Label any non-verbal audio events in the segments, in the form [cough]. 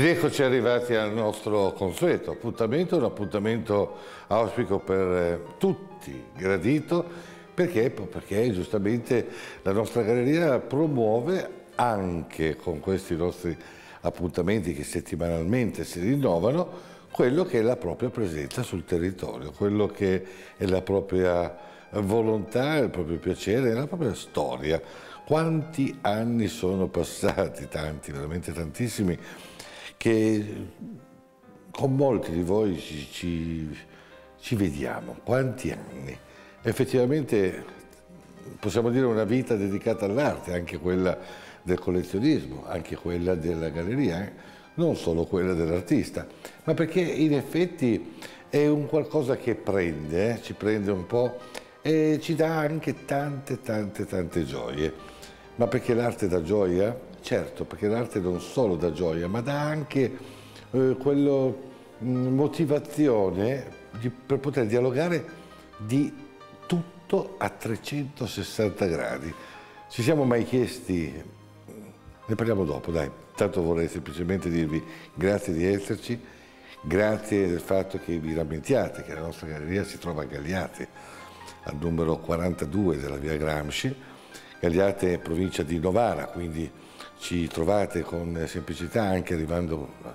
Ed eccoci arrivati al nostro consueto appuntamento, un appuntamento auspico per eh, tutti, gradito, perché? perché giustamente la nostra galleria promuove anche con questi nostri appuntamenti che settimanalmente si rinnovano, quello che è la propria presenza sul territorio, quello che è la propria volontà, il proprio piacere, la propria storia. Quanti anni sono passati, tanti, veramente tantissimi, che con molti di voi ci, ci, ci vediamo, quanti anni. Effettivamente possiamo dire una vita dedicata all'arte, anche quella del collezionismo, anche quella della galleria, eh? non solo quella dell'artista, ma perché in effetti è un qualcosa che prende, eh? ci prende un po' e ci dà anche tante, tante, tante gioie. Ma perché l'arte dà gioia? Certo, perché l'arte non solo dà gioia, ma dà anche eh, quella mm, motivazione di, per poter dialogare di tutto a 360 gradi. Ci siamo mai chiesti, ne parliamo dopo, dai, tanto vorrei semplicemente dirvi grazie di esserci, grazie del fatto che vi rammentiate che la nostra galleria si trova a Gagliate, al numero 42 della via Gramsci, Gagliate provincia di Novara, quindi ci trovate con semplicità anche arrivando eh,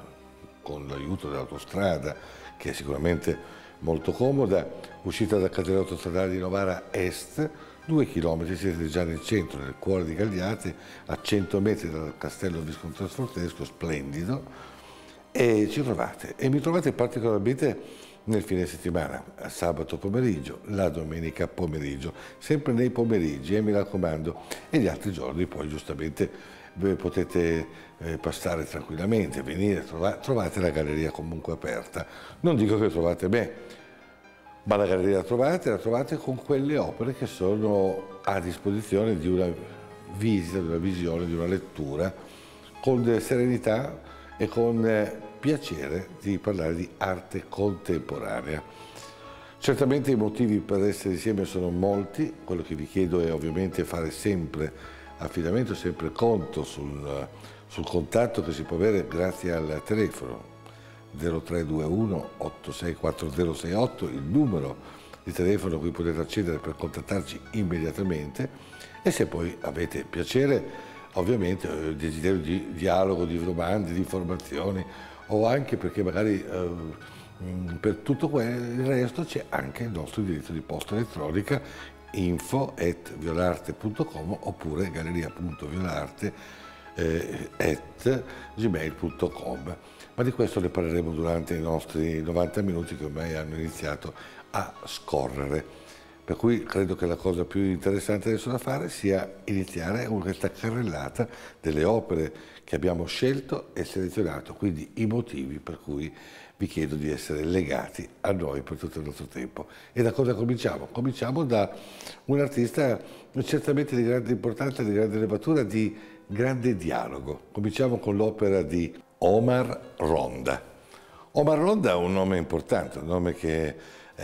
con l'aiuto dell'autostrada che è sicuramente molto comoda, uscita dal cantiere autostradale di Novara Est, due chilometri, siete già nel centro, nel cuore di Gagliate, a 100 metri dal castello Visconti-Sfortesco, splendido, e ci trovate. E mi trovate particolarmente nel fine settimana, sabato pomeriggio, la domenica pomeriggio, sempre nei pomeriggi, e eh, mi raccomando, e gli altri giorni poi giustamente voi potete eh, passare tranquillamente, venire, trova, trovate la galleria comunque aperta. Non dico che trovate me, ma la galleria la trovate, la trovate con quelle opere che sono a disposizione di una visita, di una visione, di una lettura, con serenità e con eh, piacere di parlare di arte contemporanea. Certamente i motivi per essere insieme sono molti, quello che vi chiedo è ovviamente fare sempre affidamento sempre conto sul, sul contatto che si può avere grazie al telefono. 0321 864068, il numero di telefono a cui potete accedere per contattarci immediatamente. E se poi avete piacere, ovviamente eh, desiderio di dialogo, di domande, di informazioni o anche perché magari eh, per tutto il resto c'è anche il nostro indirizzo di posta elettronica info at violarte.com oppure galleria.violarte eh, at gmail.com ma di questo ne parleremo durante i nostri 90 minuti che ormai hanno iniziato a scorrere. Per cui credo che la cosa più interessante adesso da fare sia iniziare con questa carrellata delle opere che abbiamo scelto e selezionato, quindi i motivi per cui vi chiedo di essere legati a noi per tutto il nostro tempo. E da cosa cominciamo? Cominciamo da un artista certamente di grande importanza, di grande levatura, di grande dialogo. Cominciamo con l'opera di Omar Ronda. Omar Ronda è un nome importante, un nome che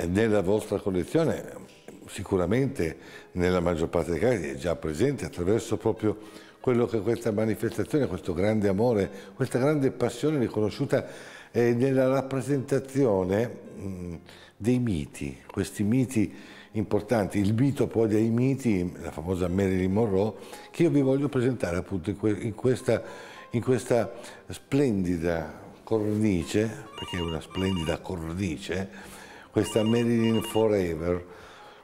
nella vostra collezione sicuramente nella maggior parte dei casi è già presente attraverso proprio quello che questa manifestazione, questo grande amore, questa grande passione riconosciuta eh, nella rappresentazione mh, dei miti, questi miti importanti, il mito poi dei miti, la famosa Marilyn Monroe, che io vi voglio presentare appunto in, que in, questa, in questa splendida cornice, perché è una splendida cornice, questa Marilyn Forever,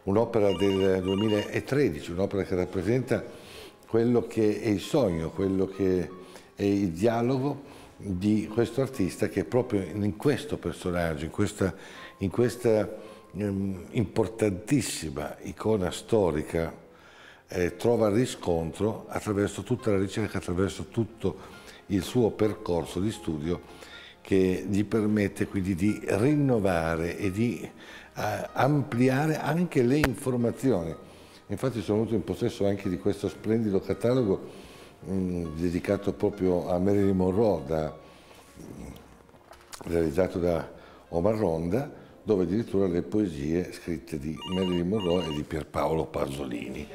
un'opera del 2013, un'opera che rappresenta quello che è il sogno, quello che è il dialogo di questo artista che proprio in questo personaggio, in questa, in questa um, importantissima icona storica, eh, trova riscontro attraverso tutta la ricerca, attraverso tutto il suo percorso di studio che gli permette quindi di rinnovare e di eh, ampliare anche le informazioni. Infatti sono venuto in possesso anche di questo splendido catalogo Dedicato proprio a Marilyn Monroe, da, realizzato da Omar Ronda, dove addirittura le poesie scritte di Marilyn Monroe e di Pierpaolo Pasolini.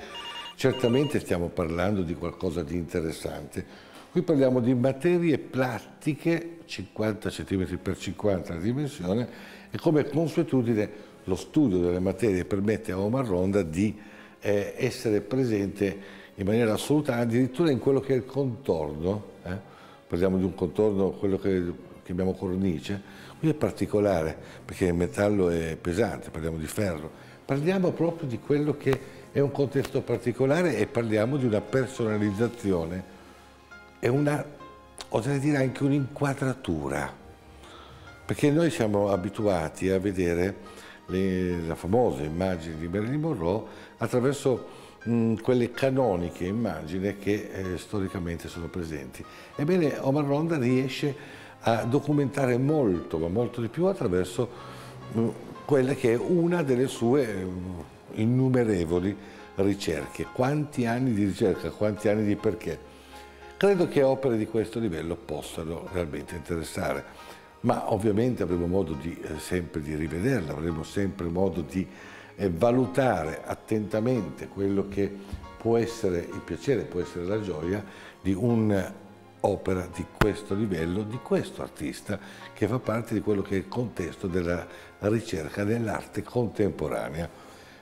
certamente stiamo parlando di qualcosa di interessante. Qui parliamo di materie plastiche, 50 cm per 50 la dimensione, e come consuetudine lo studio delle materie permette a Omar Ronda di eh, essere presente in maniera assoluta addirittura in quello che è il contorno, eh? parliamo di un contorno, quello che chiamiamo cornice, qui è particolare perché il metallo è pesante, parliamo di ferro, parliamo proprio di quello che è un contesto particolare e parliamo di una personalizzazione e una, oserei dire anche un'inquadratura, perché noi siamo abituati a vedere le, la famosa immagine di Marilyn Monroe attraverso mh, quelle canoniche immagini che eh, storicamente sono presenti. Ebbene, Omar Ronda riesce a documentare molto, ma molto di più attraverso mh, quella che è una delle sue mh, innumerevoli ricerche. Quanti anni di ricerca, quanti anni di perché. Credo che opere di questo livello possano realmente interessare ma ovviamente avremo modo di, eh, sempre di rivederla, avremo sempre modo di eh, valutare attentamente quello che può essere il piacere, può essere la gioia di un'opera di questo livello, di questo artista che fa parte di quello che è il contesto della ricerca dell'arte contemporanea.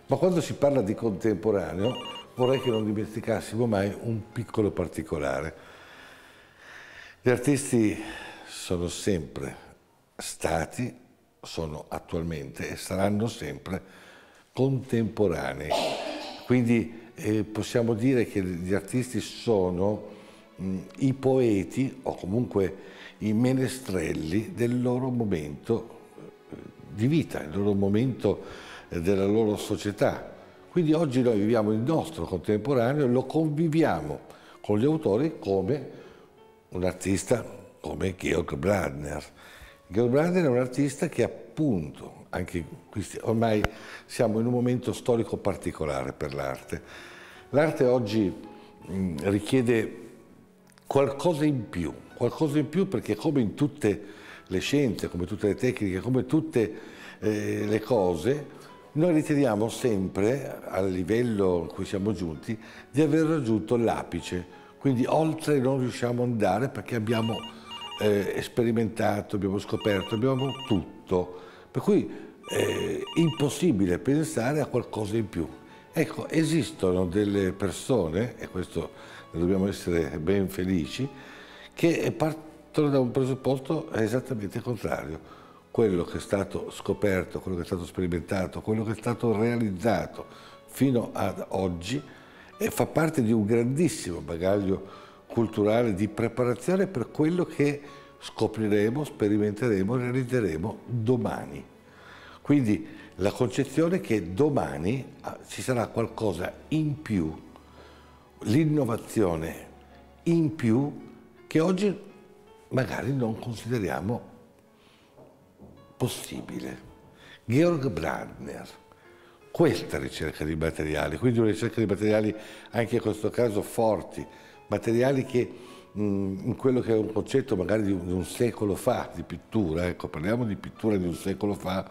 Ma quando si parla di contemporaneo vorrei che non dimenticassimo mai un piccolo particolare. Gli artisti sono sempre stati, sono attualmente e saranno sempre contemporanei. Quindi eh, possiamo dire che gli artisti sono mh, i poeti o comunque i menestrelli del loro momento eh, di vita, il loro momento eh, della loro società. Quindi oggi noi viviamo il nostro contemporaneo e lo conviviamo con gli autori come un artista come Georg Bradner, Georg è un artista che appunto, anche questi, ormai siamo in un momento storico particolare per l'arte. L'arte oggi mh, richiede qualcosa in più, qualcosa in più perché come in tutte le scienze, come tutte le tecniche, come tutte eh, le cose, noi riteniamo sempre, al livello in cui siamo giunti, di aver raggiunto l'apice, quindi oltre non riusciamo ad andare perché abbiamo eh, sperimentato, abbiamo scoperto, abbiamo tutto. Per cui è eh, impossibile pensare a qualcosa in più. Ecco, esistono delle persone, e questo dobbiamo essere ben felici, che partono da un presupposto esattamente contrario. Quello che è stato scoperto, quello che è stato sperimentato, quello che è stato realizzato fino ad oggi fa parte di un grandissimo bagaglio culturale di preparazione per quello che scopriremo, sperimenteremo, realizzeremo domani. Quindi la concezione che domani ah, ci sarà qualcosa in più, l'innovazione in più che oggi magari non consideriamo possibile. Georg Brandner, questa ricerca di materiali, quindi una ricerca di materiali anche in questo caso forti, materiali che in quello che è un concetto magari di un, secolo fa di pittura, ecco, parliamo di pittura di un secolo fa,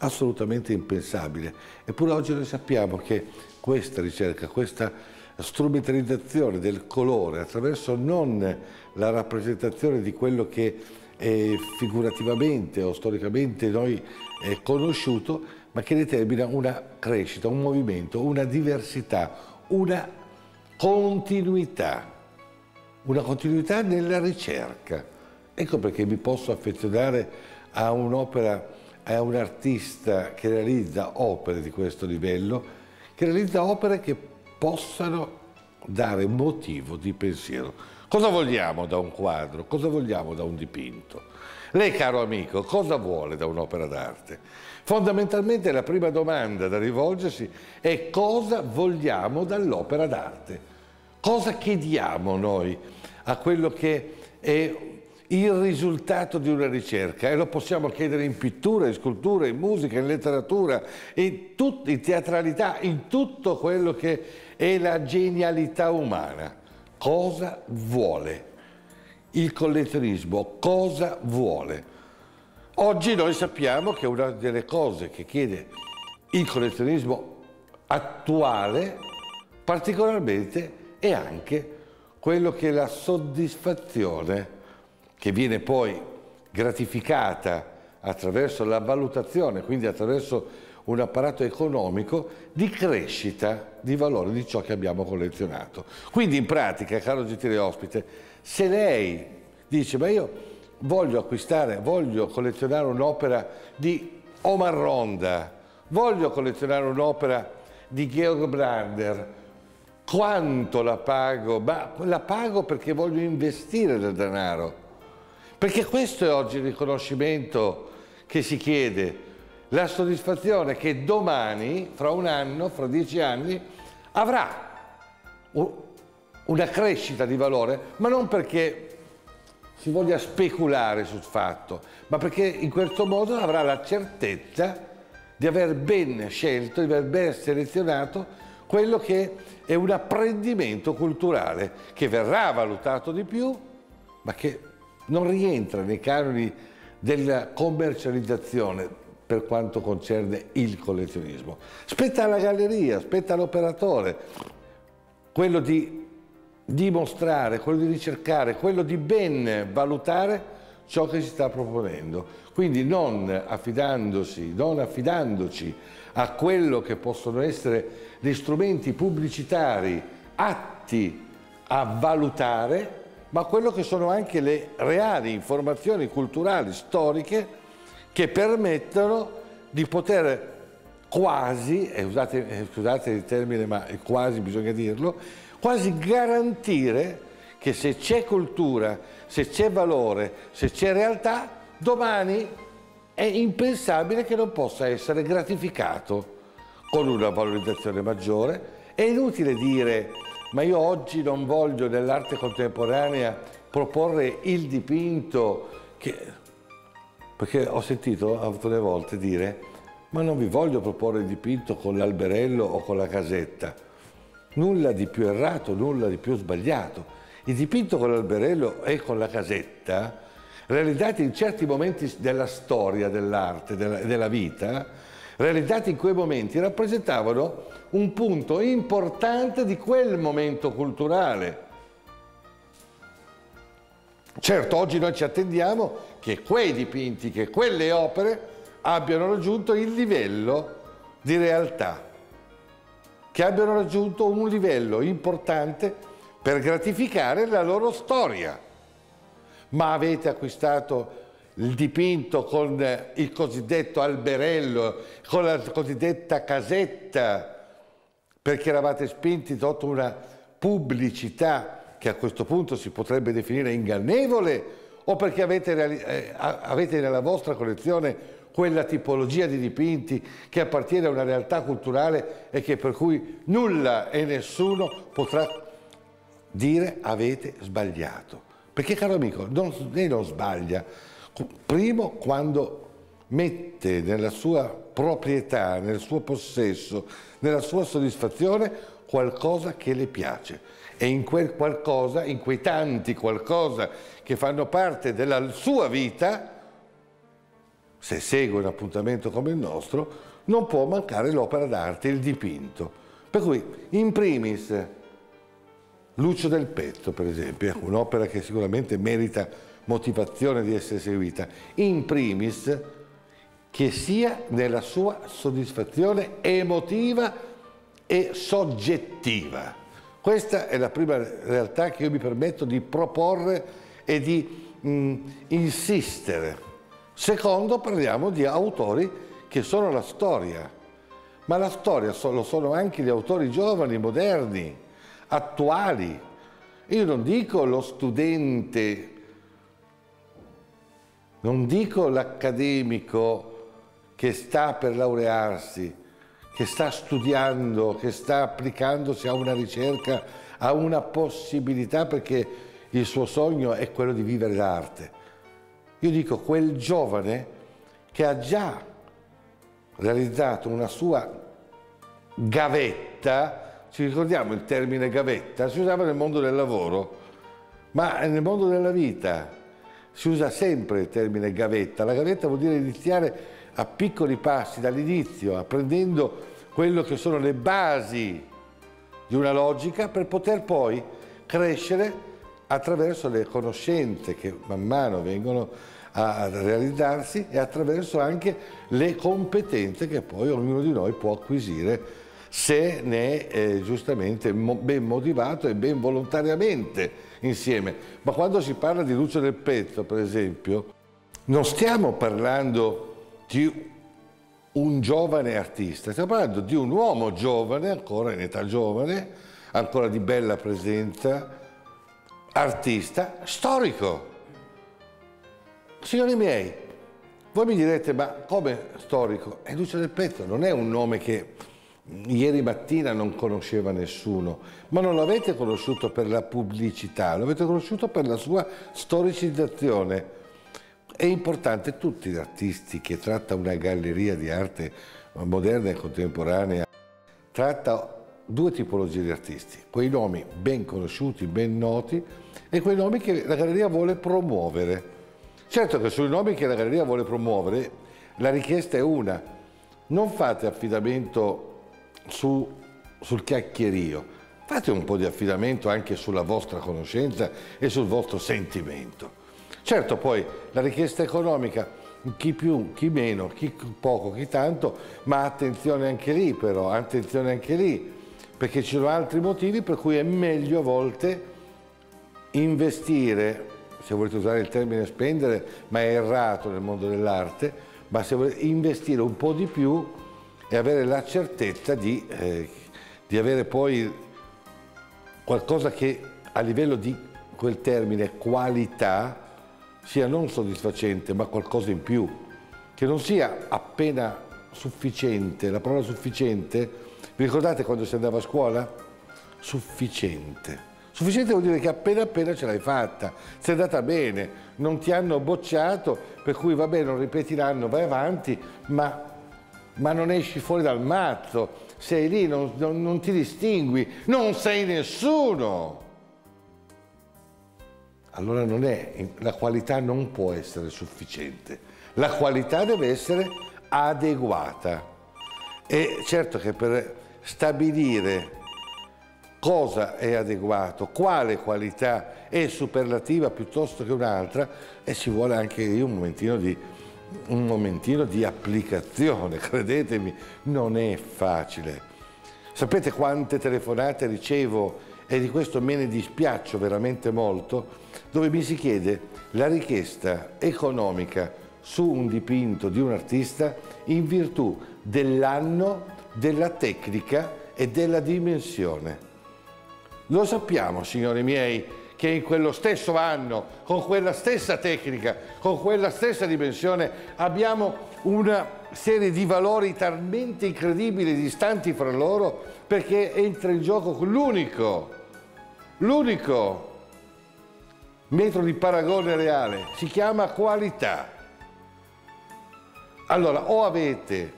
assolutamente impensabile. Eppure oggi noi sappiamo che questa ricerca, questa strumentalizzazione del colore attraverso non la rappresentazione di quello che è figurativamente o storicamente noi è conosciuto, ma che determina una crescita, un movimento, una diversità, una continuità, una continuità nella ricerca. Ecco perché mi posso affezionare a un'opera, a un artista che realizza opere di questo livello, che realizza opere che possano dare motivo di pensiero. Cosa vogliamo da un quadro? Cosa vogliamo da un dipinto? Lei, caro amico, cosa vuole da un'opera d'arte? Fondamentalmente la prima domanda da rivolgersi è cosa vogliamo dall'opera d'arte? Cosa chiediamo noi a quello che è il risultato di una ricerca e lo possiamo chiedere in pittura, in scultura, in musica, in letteratura, in, tut, in teatralità, in tutto quello che è la genialità umana. Cosa vuole? Il collezionismo cosa vuole? Oggi noi sappiamo che una delle cose che chiede il collezionismo attuale particolarmente è anche quello che è la soddisfazione che viene poi gratificata attraverso la valutazione, quindi attraverso un apparato economico di crescita di valore di ciò che abbiamo collezionato. Quindi in pratica, caro gentile ospite, se lei dice ma io voglio acquistare, voglio collezionare un'opera di Omar Ronda, voglio collezionare un'opera di Georg Brander, quanto la pago? Ma la pago perché voglio investire del denaro, perché questo è oggi il riconoscimento che si chiede, la soddisfazione che domani, fra un anno, fra dieci anni, avrà una crescita di valore, ma non perché si voglia speculare sul fatto, ma perché in questo modo avrà la certezza di aver ben scelto, di aver ben selezionato quello che è un apprendimento culturale che verrà valutato di più, ma che non rientra nei canoni della commercializzazione per quanto concerne il collezionismo. Spetta alla galleria, spetta all'operatore quello di dimostrare, quello di ricercare, quello di ben valutare ciò che si sta proponendo. Quindi non affidandosi, non affidandoci a quello che possono essere gli strumenti pubblicitari atti a valutare, ma quello che sono anche le reali informazioni culturali, storiche, che permettono di poter quasi, eh, scusate, eh, scusate il termine ma quasi bisogna dirlo, quasi garantire che se c'è cultura, se c'è valore, se c'è realtà, domani è impensabile che non possa essere gratificato con una valorizzazione maggiore. È inutile dire ma io oggi non voglio nell'arte contemporanea proporre il dipinto che... perché ho sentito alcune volte dire ma non vi voglio proporre il dipinto con l'alberello o con la casetta. Nulla di più errato, nulla di più sbagliato. Il dipinto con l'alberello e con la casetta, realizzati in certi momenti della storia dell'arte della, della vita, realizzati in quei momenti, rappresentavano un punto importante di quel momento culturale. Certo, oggi noi ci attendiamo che quei dipinti, che quelle opere abbiano raggiunto il livello di realtà, che abbiano raggiunto un livello importante per gratificare la loro storia. Ma avete acquistato il dipinto con il cosiddetto alberello, con la cosiddetta casetta, perché eravate spinti sotto una pubblicità che a questo punto si potrebbe definire ingannevole o perché avete, eh, avete nella vostra collezione quella tipologia di dipinti che appartiene a una realtà culturale e che per cui nulla e nessuno potrà dire avete sbagliato. Perché caro amico, non, lei non sbaglia. Primo quando mette nella sua proprietà, nel suo possesso, nella sua soddisfazione qualcosa che le piace e in quel qualcosa, in quei tanti qualcosa che fanno parte della sua vita, se segue un appuntamento come il nostro, non può mancare l'opera d'arte, il dipinto. Per cui, in primis, Lucio del Petto, per esempio, è un'opera che sicuramente merita motivazione di essere seguita. In primis, che sia nella sua soddisfazione emotiva e soggettiva. Questa è la prima realtà che io mi permetto di proporre e di mh, insistere. Secondo, parliamo di autori che sono la storia, ma la storia lo sono anche gli autori giovani, moderni, attuali. Io non dico lo studente, non dico l'accademico che sta per laurearsi, che sta studiando, che sta applicandosi a una ricerca, a una possibilità perché il suo sogno è quello di vivere l'arte. Io dico quel giovane che ha già realizzato una sua gavetta, ci ricordiamo il termine gavetta, si usava nel mondo del lavoro, ma nel mondo della vita si usa sempre il termine gavetta. La gavetta vuol dire iniziare a piccoli passi dall'inizio, apprendendo quello che sono le basi di una logica per poter poi crescere attraverso le conoscenze che man mano vengono a realizzarsi e attraverso anche le competenze che poi ognuno di noi può acquisire se ne è eh, giustamente ben motivato e ben volontariamente insieme. Ma quando si parla di luce del petto, per esempio, non stiamo parlando di un giovane artista, stiamo parlando di un uomo giovane, ancora in età giovane, ancora di bella presenza, artista, storico. Signori miei, voi mi direte, ma come storico? È Lucio del Petto, non è un nome che ieri mattina non conosceva nessuno, ma non l'avete conosciuto per la pubblicità, l'avete conosciuto per la sua storicizzazione. È importante, tutti gli artisti che tratta una galleria di arte moderna e contemporanea, tratta due tipologie di artisti, quei nomi ben conosciuti, ben noti e quei nomi che la galleria vuole promuovere. Certo che sui nomi che la galleria vuole promuovere la richiesta è una, non fate affidamento su, sul chiacchierio, fate un po' di affidamento anche sulla vostra conoscenza e sul vostro sentimento. Certo poi la richiesta economica, chi più, chi meno, chi poco, chi tanto, ma attenzione anche lì però, attenzione anche lì, perché ci sono altri motivi per cui è meglio a volte investire se volete usare il termine spendere, ma è errato nel mondo dell'arte, ma se volete investire un po' di più e avere la certezza di, eh, di avere poi qualcosa che a livello di quel termine qualità sia non soddisfacente, ma qualcosa in più, che non sia appena sufficiente. La parola sufficiente, vi ricordate quando si andava a scuola? Sufficiente Sufficiente vuol dire che appena appena ce l'hai fatta, sei andata bene, non ti hanno bocciato, per cui va bene, non ripetiranno, vai avanti, ma, ma non esci fuori dal mazzo, sei lì, non, non, non ti distingui, non sei nessuno. Allora non è, la qualità non può essere sufficiente, la qualità deve essere adeguata. E certo che per stabilire cosa è adeguato, quale qualità è superlativa piuttosto che un'altra e ci vuole anche un momentino di, un momentino di applicazione, [laughs] credetemi, non è facile. Sapete quante telefonate ricevo e di questo me ne dispiaccio veramente molto, dove mi si chiede la richiesta economica su un dipinto di un artista in virtù dell'anno, della tecnica e della dimensione. Lo sappiamo, signori miei, che in quello stesso anno, con quella stessa tecnica, con quella stessa dimensione, abbiamo una serie di valori talmente incredibili, distanti fra loro, perché entra in gioco l'unico, l'unico metro di paragone reale, si chiama qualità. Allora, o avete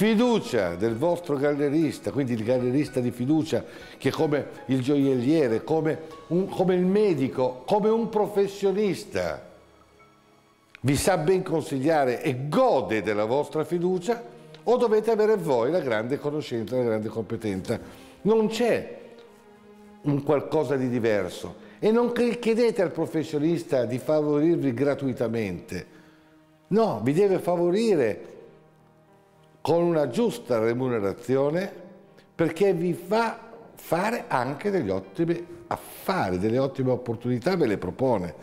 fiducia del vostro gallerista, quindi il gallerista di fiducia che come il gioielliere, come, un, come il medico, come un professionista vi sa ben consigliare e gode della vostra fiducia o dovete avere voi la grande conoscenza, la grande competenza. Non c'è un qualcosa di diverso e non chiedete al professionista di favorirvi gratuitamente. No, vi deve favorire con una giusta remunerazione perché vi fa fare anche degli ottimi affari, delle ottime opportunità, ve le propone,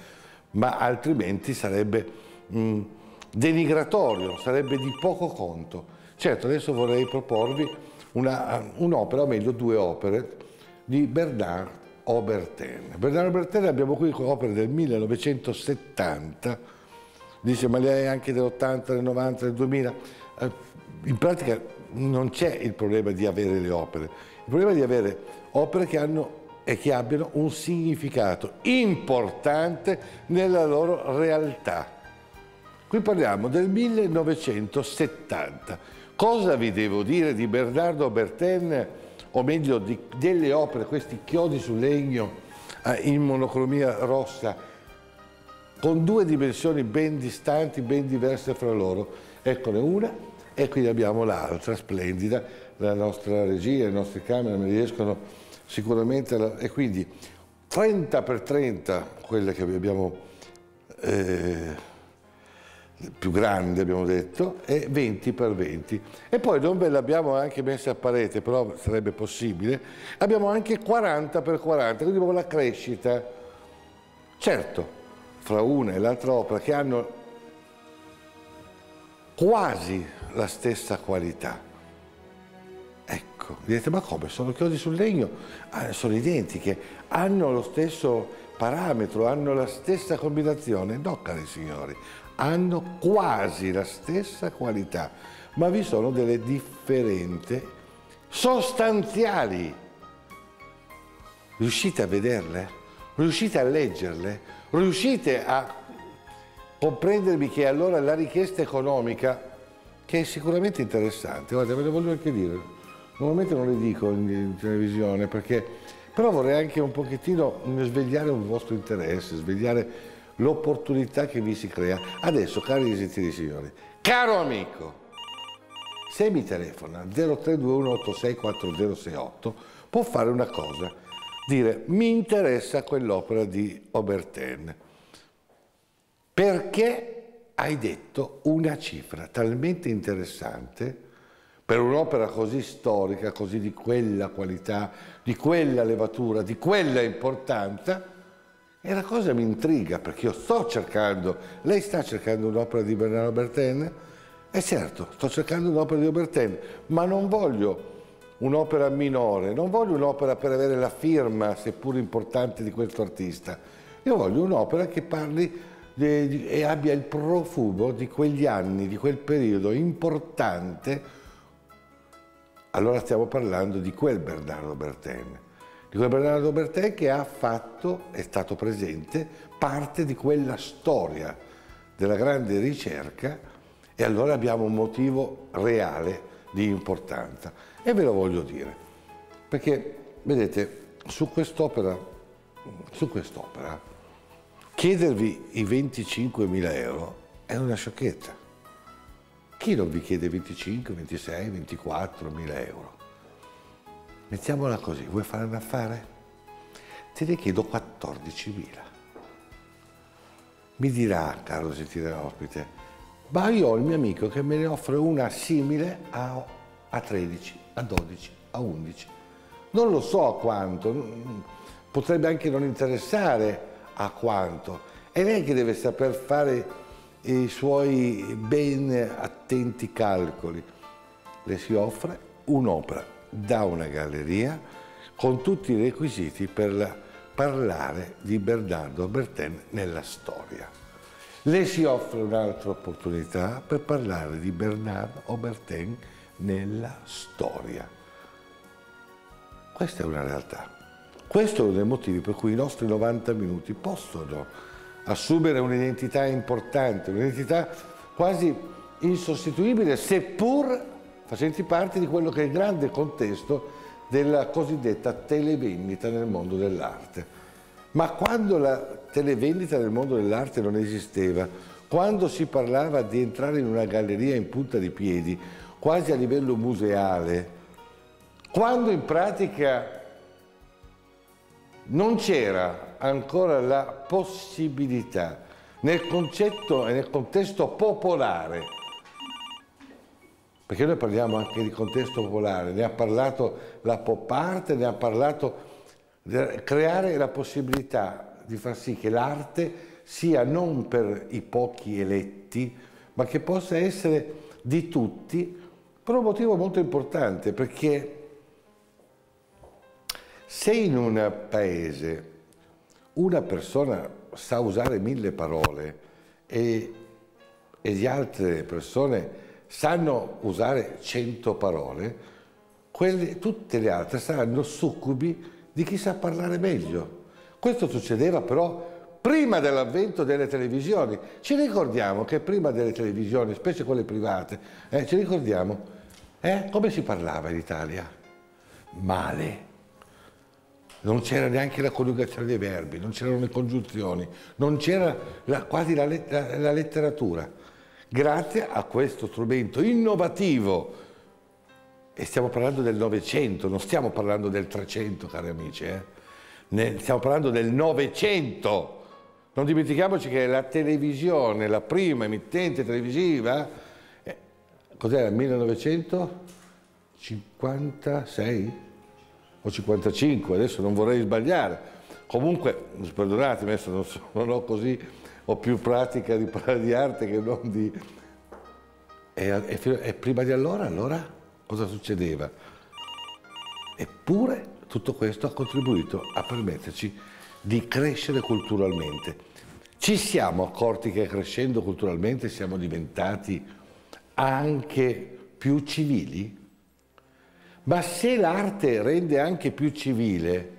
ma altrimenti sarebbe mh, denigratorio, sarebbe di poco conto. Certo, adesso vorrei proporvi un'opera, o meglio due opere, di Bernard Obertin. Bernard Obertin abbiamo qui opere del 1970, dice ma le hai anche dell'80, del 90, del 2000, eh, in pratica non c'è il problema di avere le opere, il problema è di avere opere che hanno e che abbiano un significato importante nella loro realtà. Qui parliamo del 1970. Cosa vi devo dire di Bernardo Berten, o meglio di, delle opere, questi chiodi su legno eh, in monocromia rossa, con due dimensioni ben distanti, ben diverse fra loro? Eccone una E quindi abbiamo l'altra splendida, la nostra regia, le nostre camere mi riescono sicuramente, a, e quindi 30 per 30, quelle che abbiamo eh, più grande abbiamo detto, e 20 per 20. E poi non ve l'abbiamo anche messa a parete, però sarebbe possibile, abbiamo anche 40 per 40, quindi abbiamo la crescita. Certo, fra una e l'altra opera che hanno quasi la stessa qualità. Ecco, direte ma come? Sono chiodi sul legno? Ah, sono identiche, hanno lo stesso parametro, hanno la stessa combinazione? No, cari signori, hanno quasi la stessa qualità, ma vi sono delle differenze sostanziali. Riuscite a vederle? Riuscite a leggerle? Riuscite a comprendermi che allora la richiesta economica, che è sicuramente interessante, guarda, ve lo voglio anche dire, normalmente non le dico in, in televisione perché, però vorrei anche un pochettino svegliare un vostro interesse, svegliare l'opportunità che vi si crea. Adesso, cari gentili signori, caro amico, se mi telefona 0321864068 può fare una cosa, dire mi interessa quell'opera di Oberten. Perché hai detto una cifra talmente interessante per un'opera così storica, così di quella qualità, di quella levatura, di quella importanza, e la cosa mi intriga perché io sto cercando, lei sta cercando un'opera di Bernardo Berten? E certo, sto cercando un'opera di Berten, ma non voglio un'opera minore, non voglio un'opera per avere la firma, seppur importante, di questo artista. Io voglio un'opera che parli e abbia il profumo di quegli anni, di quel periodo importante. Allora stiamo parlando di quel Bernardo Berten di quel Bernardo Bertè che ha fatto, è stato presente, parte di quella storia della grande ricerca e allora abbiamo un motivo reale di importanza. E ve lo voglio dire, perché vedete, su quest'opera, su quest'opera, chiedervi i 25.000 euro è una sciocchezza. Chi non vi chiede 25, 26, 24 mila euro? Mettiamola così, vuoi fare un affare? Te ne chiedo 14.000. Mi dirà, caro sentire ospite, ma io ho il mio amico che me ne offre una simile a, a 13, a 12, a 11. Non lo so a quanto, potrebbe anche non interessare a quanto. È lei che deve saper fare i suoi ben attenti calcoli. Le si offre un'opera da una galleria con tutti i requisiti per parlare di Bernardo Bertin nella storia. Le si offre un'altra opportunità per parlare di Bernardo Obertin nella storia. Questa è una realtà. Questo è uno dei motivi per cui i nostri 90 minuti possono assumere un'identità importante, un'identità quasi insostituibile, seppur facenti parte di quello che è il grande contesto della cosiddetta televendita nel mondo dell'arte. Ma quando la televendita nel mondo dell'arte non esisteva, quando si parlava di entrare in una galleria in punta di piedi, quasi a livello museale, quando in pratica non c'era ancora la possibilità nel concetto e nel contesto popolare perché noi parliamo anche di contesto popolare, ne ha parlato la pop art, ne ha parlato creare la possibilità di far sì che l'arte sia non per i pochi eletti, ma che possa essere di tutti, per un motivo molto importante, perché se in un paese una persona sa usare mille parole e, e le altre persone sanno usare cento parole, quelle, tutte le altre saranno succubi di chi sa parlare meglio. Questo succedeva però prima dell'avvento delle televisioni. Ci ricordiamo che prima delle televisioni, specie quelle private, eh, ci ricordiamo eh, come si parlava in Italia? Male. Non c'era neanche la coniugazione dei verbi, non c'erano le congiunzioni, non c'era quasi la, la, la letteratura grazie a questo strumento innovativo. E stiamo parlando del Novecento, non stiamo parlando del Trecento, cari amici, eh? ne, stiamo parlando del Novecento. Non dimentichiamoci che la televisione, la prima emittente televisiva, eh, cos'era, 1956 o 55, adesso non vorrei sbagliare. Comunque, perdonatemi, adesso non, so, non ho così, ho più pratica di parlare di arte che non di... E, e, e prima di allora, allora, cosa succedeva? Eppure tutto questo ha contribuito a permetterci di crescere culturalmente. Ci siamo accorti che crescendo culturalmente siamo diventati anche più civili? Ma se l'arte rende anche più civile,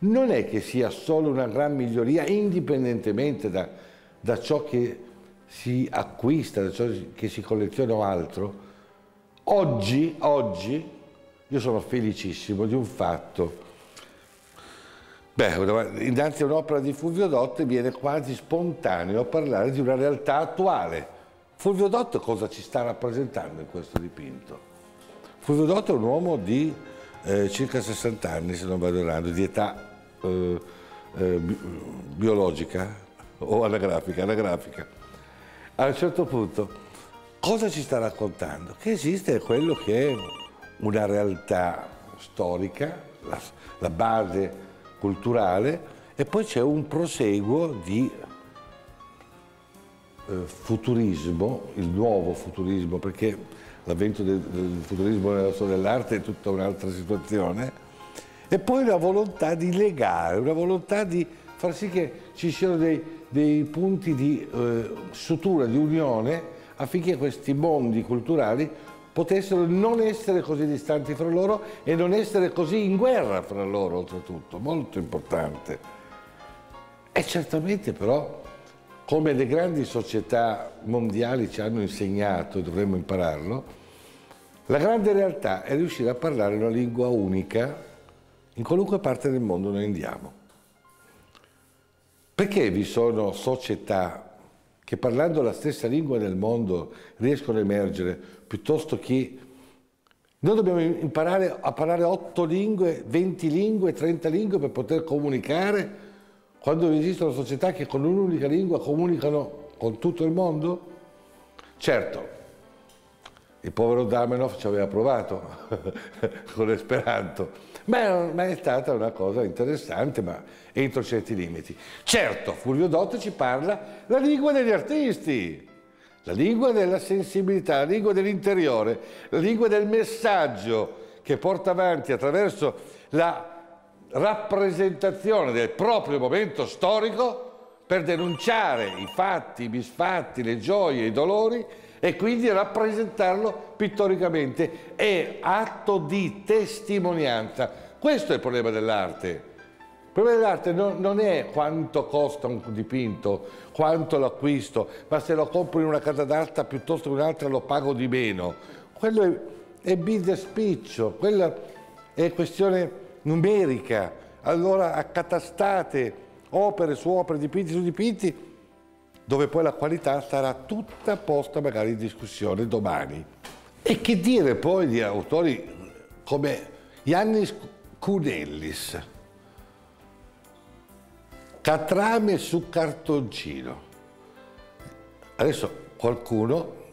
non è che sia solo una gran miglioria indipendentemente da, da ciò che si acquista, da ciò che si colleziona o altro. Oggi, oggi, io sono felicissimo di un fatto Beh, innanzi a un'opera di Fulvio Dotto viene quasi spontaneo parlare di una realtà attuale. Fulvio Dotto cosa ci sta rappresentando in questo dipinto? Fulvio Dotto è un uomo di eh, circa 60 anni, se non vado errando, di età eh, eh, biologica o anagrafica, anagrafica. A un certo punto, cosa ci sta raccontando? Che esiste quello che è una realtà storica, la, la base culturale e poi c'è un proseguo di eh, futurismo, il nuovo futurismo, perché l'avvento del, del, futurismo nella storia dell'arte è tutta un'altra situazione, e poi la volontà di legare, una volontà di far sì che ci siano dei, dei punti di eh, sutura, di unione, affinché questi mondi culturali potessero non essere così distanti fra loro e non essere così in guerra fra loro, oltretutto, molto importante. E certamente però, come le grandi società mondiali ci hanno insegnato, e dovremmo impararlo, la grande realtà è riuscire a parlare una lingua unica in qualunque parte del mondo noi andiamo. Perché vi sono società che parlando la stessa lingua del mondo riescono a emergere, piuttosto che noi dobbiamo imparare a parlare 8 lingue, 20 lingue, 30 lingue per poter comunicare quando esistono società che con un'unica lingua comunicano con tutto il mondo? Certo, il povero Damenov ci aveva provato [laughs] con l'esperanto, ma, ma, è stata una cosa interessante, ma entro certi limiti. Certo, Fulvio Dotto ci parla la lingua degli artisti, la lingua della sensibilità, la lingua dell'interiore, la lingua del messaggio che porta avanti attraverso la rappresentazione del proprio momento storico per denunciare i fatti, i misfatti, le gioie, i dolori e quindi rappresentarlo pittoricamente. È atto di testimonianza. Questo è il problema dell'arte. Il problema dell'arte non, non, è quanto costa un dipinto, quanto l'acquisto, ma se lo compro in una casa d'arte piuttosto che un'altra lo pago di meno. Quello è, è spiccio, quella è questione numerica. Allora accatastate opere su opere, dipinti su dipinti, dove poi la qualità sarà tutta posta magari in discussione domani. E che dire poi di autori come Yannis Kunellis, Catrame su cartoncino. Adesso qualcuno,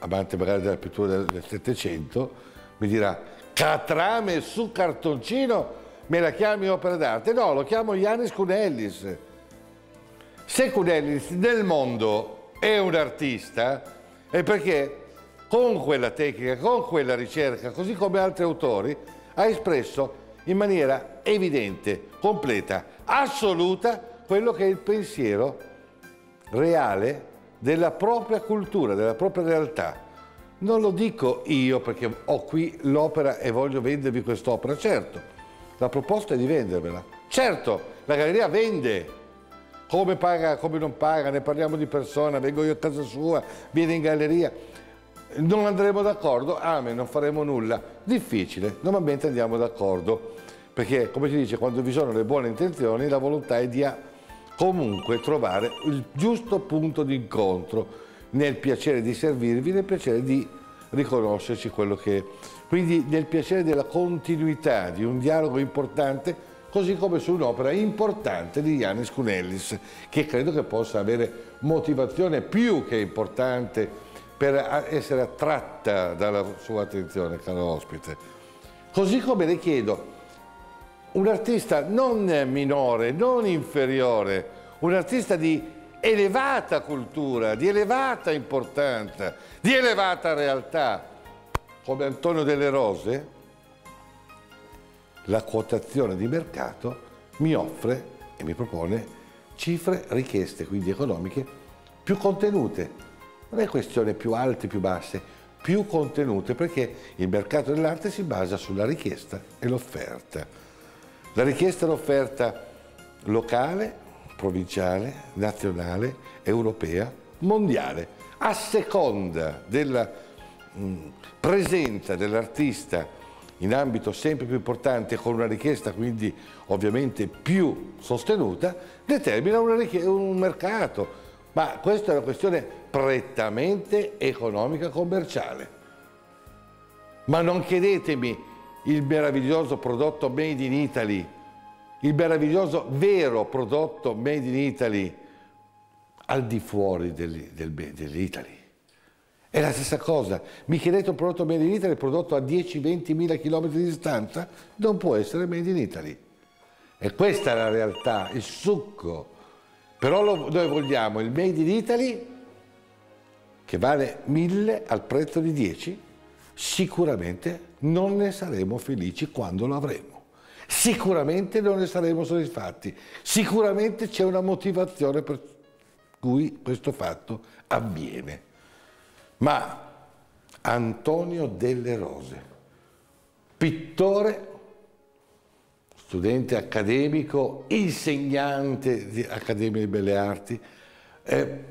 amante magari della pittura del Settecento, mi dirà Catrame su cartoncino me la chiami opera d'arte? No, lo chiamo Yannis Kunellis se Cunellis nel mondo è un artista è perché con quella tecnica, con quella ricerca, così come altri autori, ha espresso in maniera evidente, completa, assoluta quello che è il pensiero reale della propria cultura, della propria realtà. Non lo dico io perché ho qui l'opera e voglio vendervi quest'opera, certo, la proposta è di vendervela. Certo, la galleria vende, come paga, come non paga, ne parliamo di persona, vengo io a casa sua, viene in galleria. Non andremo d'accordo? Amen, non faremo nulla. Difficile, normalmente andiamo d'accordo, perché come si dice, quando vi sono le buone intenzioni, la volontà è di comunque trovare il giusto punto di incontro. Nel piacere di servirvi, nel piacere di riconoscerci quello che è. Quindi nel piacere della continuità di un dialogo importante, così come su un'opera importante di Yannis Cunellis, che credo che possa avere motivazione più che importante per essere attratta dalla sua attenzione, caro ospite. Così come le chiedo un artista non minore, non inferiore, un artista di elevata cultura, di elevata importanza, di elevata realtà, come Antonio delle Rose, la quotazione di mercato mi offre e mi propone cifre richieste, quindi economiche, più contenute. Non è questione più alte, più basse, più contenute, perché il mercato dell'arte si basa sulla richiesta e l'offerta. La richiesta e l'offerta locale, provinciale, nazionale, europea, mondiale, a seconda della mm, presenza dell'artista in ambito sempre più importante con una richiesta quindi ovviamente più sostenuta, determina un mercato. Ma questa è una questione prettamente economica commerciale. Ma non chiedetemi il meraviglioso prodotto made in Italy il meraviglioso vero prodotto made in Italy al di fuori dell'Italy. È la stessa cosa. Mi chiedete un prodotto made in Italy prodotto a 10-20 mila chilometri di distanza? Non può essere made in Italy. E questa è la realtà, il succo. Però lo, noi vogliamo il made in Italy che vale 1000 al prezzo di 10, sicuramente non ne saremo felici quando lo avremo sicuramente non ne saremo soddisfatti, sicuramente c'è una motivazione per cui questo fatto avviene. Ma Antonio delle Rose, pittore, studente accademico, insegnante di Accademia di Belle Arti, eh,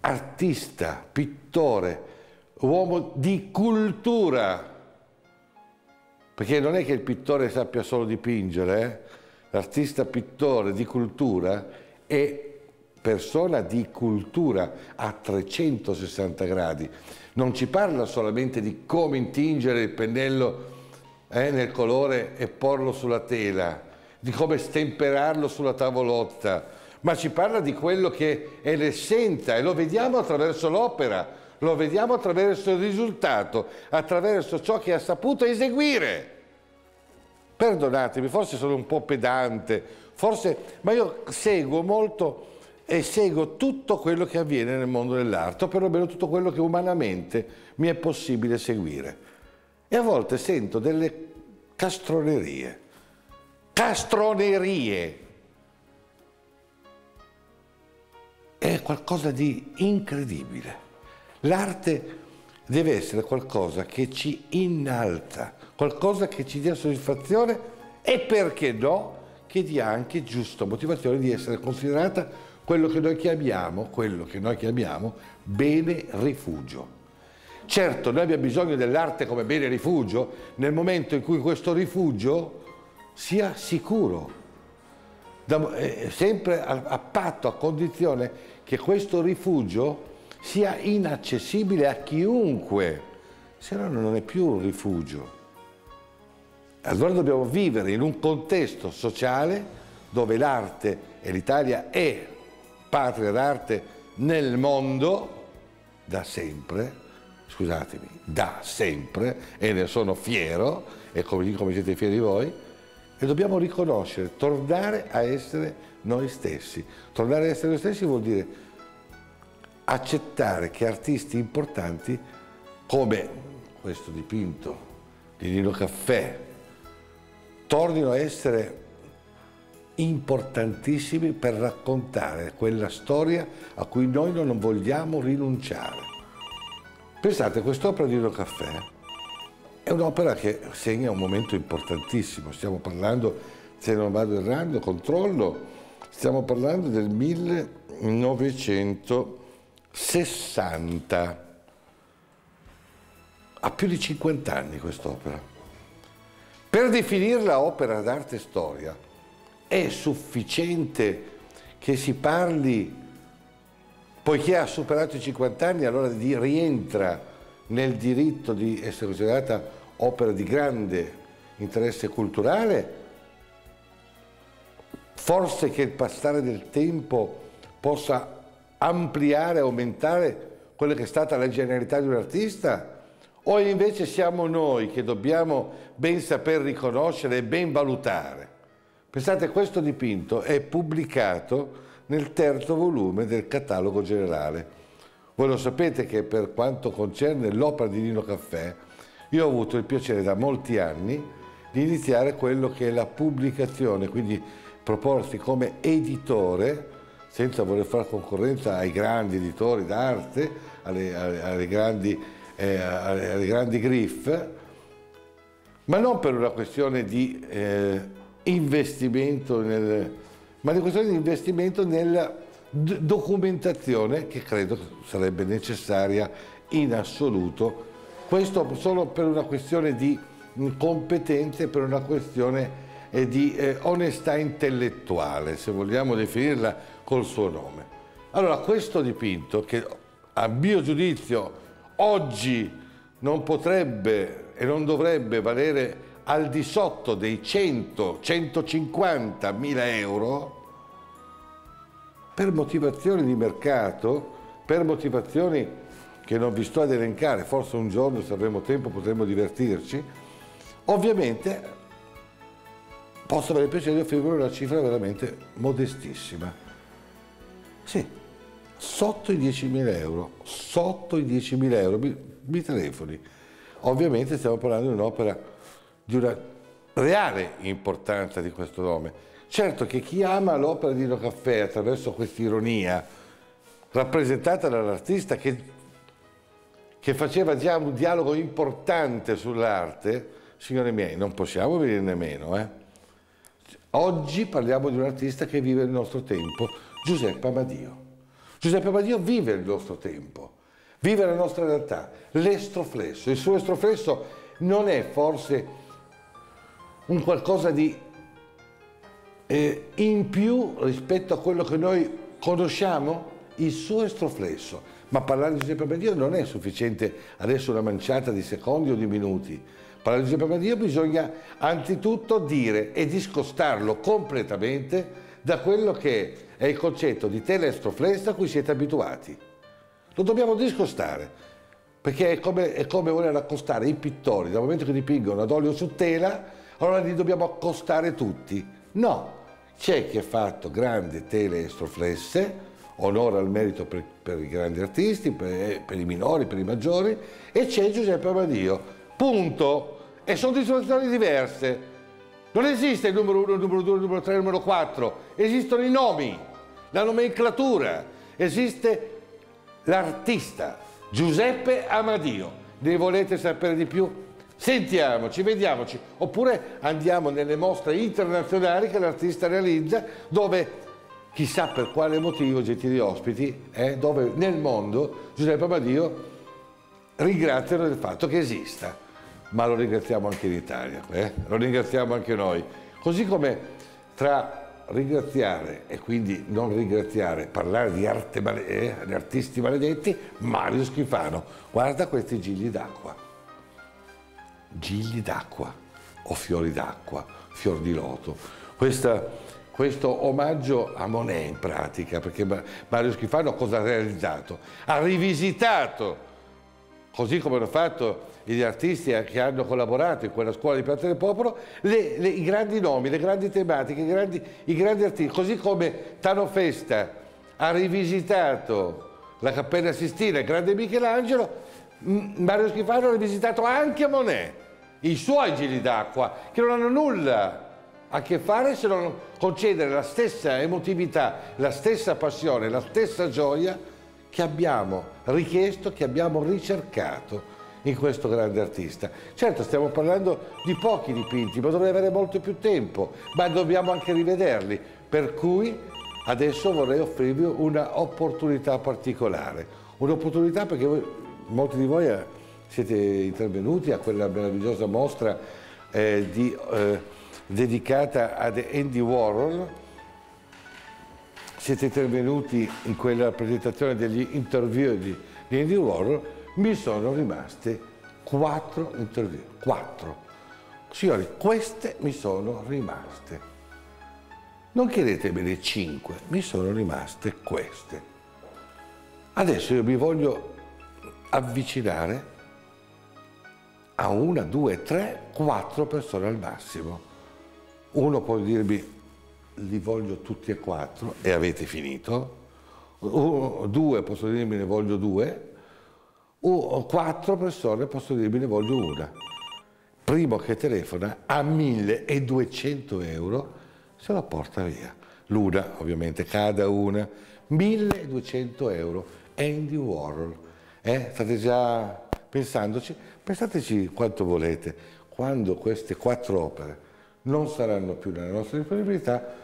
artista, pittore, uomo di cultura, perché non è che il pittore sappia solo dipingere, eh? l'artista pittore di cultura è persona di cultura a 360 gradi. Non ci parla solamente di come intingere il pennello eh, nel colore e porlo sulla tela, di come stemperarlo sulla tavolotta, ma ci parla di quello che è l'essenza e lo vediamo attraverso l'opera lo vediamo attraverso il risultato, attraverso ciò che ha saputo eseguire. Perdonatemi, forse sono un po' pedante, forse, ma io seguo molto e seguo tutto quello che avviene nel mondo dell'arte, o perlomeno tutto quello che umanamente mi è possibile seguire. E a volte sento delle castronerie. Castronerie! È qualcosa di incredibile. L'arte deve essere qualcosa che ci innalza, qualcosa che ci dia soddisfazione e perché no, che dia anche giusta motivazione di essere considerata quello che noi chiamiamo, quello che noi chiamiamo bene rifugio. Certo, noi abbiamo bisogno dell'arte come bene rifugio nel momento in cui questo rifugio sia sicuro, da, eh, sempre a, a patto, a condizione che questo rifugio sia inaccessibile a chiunque, se no non è più un rifugio. Allora dobbiamo vivere in un contesto sociale dove l'arte, e l'Italia è patria d'arte nel mondo da sempre, scusatemi, da sempre, e ne sono fiero, e come, come siete fieri voi, e dobbiamo riconoscere, tornare a essere noi stessi. Tornare a essere noi stessi vuol dire accettare che artisti importanti come questo dipinto di Nino Caffè tornino a essere importantissimi per raccontare quella storia a cui noi non vogliamo rinunciare. Pensate, quest'opera di Nino Caffè è un'opera che segna un momento importantissimo, stiamo parlando, se non vado errando, controllo, stiamo parlando del 1900 60. Ha più di 50 anni quest'opera. Per definirla opera d'arte e storia è sufficiente che si parli poiché ha superato i 50 anni, allora rientra nel diritto di essere considerata opera di grande interesse culturale, forse che il passare del tempo possa ampliare, aumentare quella che è stata la genialità di un artista? O invece siamo noi che dobbiamo ben saper riconoscere e ben valutare? Pensate, questo dipinto è pubblicato nel terzo volume del catalogo generale. Voi lo sapete che per quanto concerne l'opera di Nino Caffè, io ho avuto il piacere da molti anni di iniziare quello che è la pubblicazione, quindi proporsi come editore, senza voler fare concorrenza ai grandi editori d'arte, alle, alle, alle, grandi, eh, alle, grandi, griff, ma non per una questione di eh, investimento, nel, ma una questione di investimento nella documentazione che credo sarebbe necessaria in assoluto. Questo solo per una questione di competenze, per una questione eh, di eh, onestà intellettuale, se vogliamo definirla col suo nome. Allora, questo dipinto, che a mio giudizio oggi non potrebbe e non dovrebbe valere al di sotto dei 100-150 mila euro, per motivazioni di mercato, per motivazioni che non vi sto ad elencare, forse un giorno se avremo tempo potremo divertirci, ovviamente posso avere il piacere di offrirvi una cifra veramente modestissima. Sì, sotto i 10.000 euro, sotto i 10.000 euro, mi, mi telefoni. Ovviamente stiamo parlando di un'opera di una reale importanza di questo nome. Certo che chi ama l'opera di No Caffè attraverso questa ironia, rappresentata dall'artista che, che, faceva già un dialogo importante sull'arte, signori miei, non possiamo venirne meno. Eh? Oggi parliamo di un artista che vive il nostro tempo, Giuseppe Amadio. Giuseppe Amadio vive il nostro tempo, vive la nostra realtà, l'estroflesso. Il suo estroflesso non è forse un qualcosa di eh, in più rispetto a quello che noi conosciamo, il suo estroflesso. Ma parlare di Giuseppe Badio non è sufficiente adesso una manciata di secondi o di minuti. Parlare di Giuseppe Badio bisogna anzitutto dire e discostarlo completamente da quello che è il concetto di tela estroflessa a cui siete abituati. Lo dobbiamo discostare, perché è come, è come voler accostare i pittori, dal momento che dipingono ad olio su tela, allora li dobbiamo accostare tutti. No, c'è chi ha fatto grandi tele estroflesse, onore al merito per, per i grandi artisti, per, per, i minori, per i maggiori, e c'è Giuseppe Amadio. Punto. E sono situazioni diverse. Non esiste il numero 1, il numero 2, il numero 3, il numero 4, esistono i nomi, la nomenclatura, esiste l'artista Giuseppe Amadio. Ne volete sapere di più? Sentiamoci, vediamoci, oppure andiamo nelle mostre internazionali che l'artista realizza dove chissà per quale motivo, gentili ospiti, eh, dove nel mondo Giuseppe Amadio ringraziano del fatto che esista, ma lo ringraziamo anche in Italia, eh? lo ringraziamo anche noi, così come tra ringraziare e quindi non ringraziare, parlare di, arte, eh, di artisti maledetti, Mario Schifano, guarda questi gigli d'acqua gigli d'acqua o fiori d'acqua, fior di loto. Questa, questo omaggio a Monet in pratica, perché Mario Schifano cosa ha realizzato? Ha rivisitato, così come hanno fatto gli artisti che hanno collaborato in quella scuola di Piazza del Popolo, le, le, i grandi nomi, le grandi tematiche, i grandi, i grandi artisti, così come Tano Festa ha rivisitato la Cappella Sistina, il grande Michelangelo, Mario Schifano ha rivisitato anche Monet i suoi giri d'acqua, che non hanno nulla a che fare se non concedere la stessa emotività, la stessa passione, la stessa gioia che abbiamo richiesto, che abbiamo ricercato in questo grande artista. Certo stiamo parlando di pochi dipinti, ma dovrei avere molto più tempo, ma dobbiamo anche rivederli, per cui adesso vorrei offrirvi un'opportunità particolare, un'opportunità perché voi, molti di voi siete intervenuti a quella meravigliosa mostra eh, di, eh, dedicata ad Andy Warhol. siete intervenuti in quella presentazione degli interview di Andy Warhol, mi sono rimaste quattro interview, quattro. Signori, queste mi sono rimaste. Non chiedetemene cinque, mi sono rimaste queste. Adesso io mi voglio avvicinare a una, due, tre, quattro persone al massimo. Uno può dirmi li voglio tutti e quattro e avete finito. Uno, due posso dirmi ne voglio due. O quattro persone posso dirmi ne voglio una. Primo che telefona a 1200 euro se la porta via. L'una ovviamente cada una. 1200 euro. Andy Warhol. Eh? State già pensandoci? Pensateci quanto volete. Quando queste quattro opere non saranno più nella nostra disponibilità,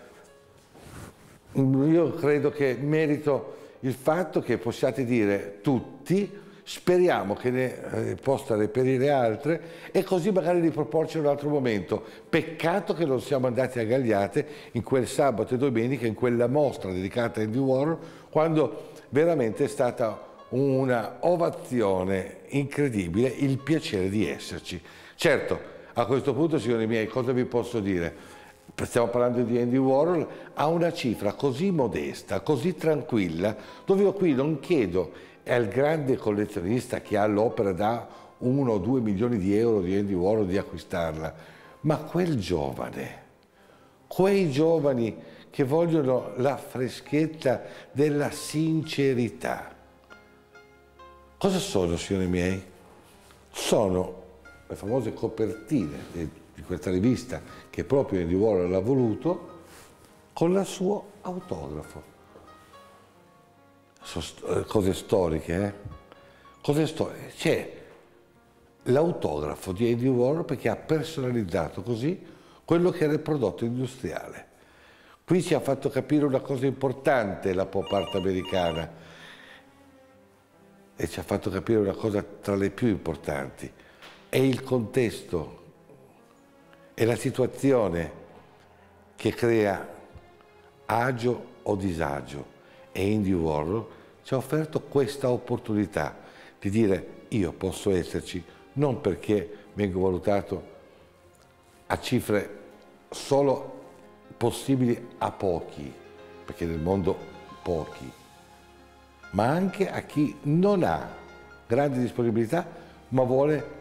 io credo che merito il fatto che possiate dire tutti speriamo che ne eh, possa reperire altre e così magari riproporci un altro momento. Peccato che non siamo andati a Gagliate in quel sabato e domenica, in quella mostra dedicata a Andy Warhol, quando veramente è stata una ovazione incredibile, il piacere di esserci. Certo, a questo punto, signori miei, cosa vi posso dire? Stiamo parlando di Andy Warhol, a una cifra così modesta, così tranquilla, dove io qui non chiedo al grande collezionista che ha l'opera da uno o due milioni di euro di Andy Warhol di acquistarla, ma quel giovane, quei giovani che vogliono la freschezza della sincerità, Cosa sono, signori miei? Sono le famose copertine di questa rivista che proprio Andy Warhol l'ha voluto con il suo autografo. Sono eh, cose storiche, eh? Cose storiche. C'è l'autografo di Andy Warhol perché ha personalizzato così quello che era il prodotto industriale. Qui ci ha fatto capire una cosa importante la pop art americana, e ci ha fatto capire una cosa tra le più importanti, è il contesto, è la situazione che crea agio o disagio e Andy Warhol ci ha offerto questa opportunità di dire io posso esserci non perché vengo valutato a cifre solo possibili a pochi, perché nel mondo pochi, ma anche a chi non ha grande disponibilità, ma vuole,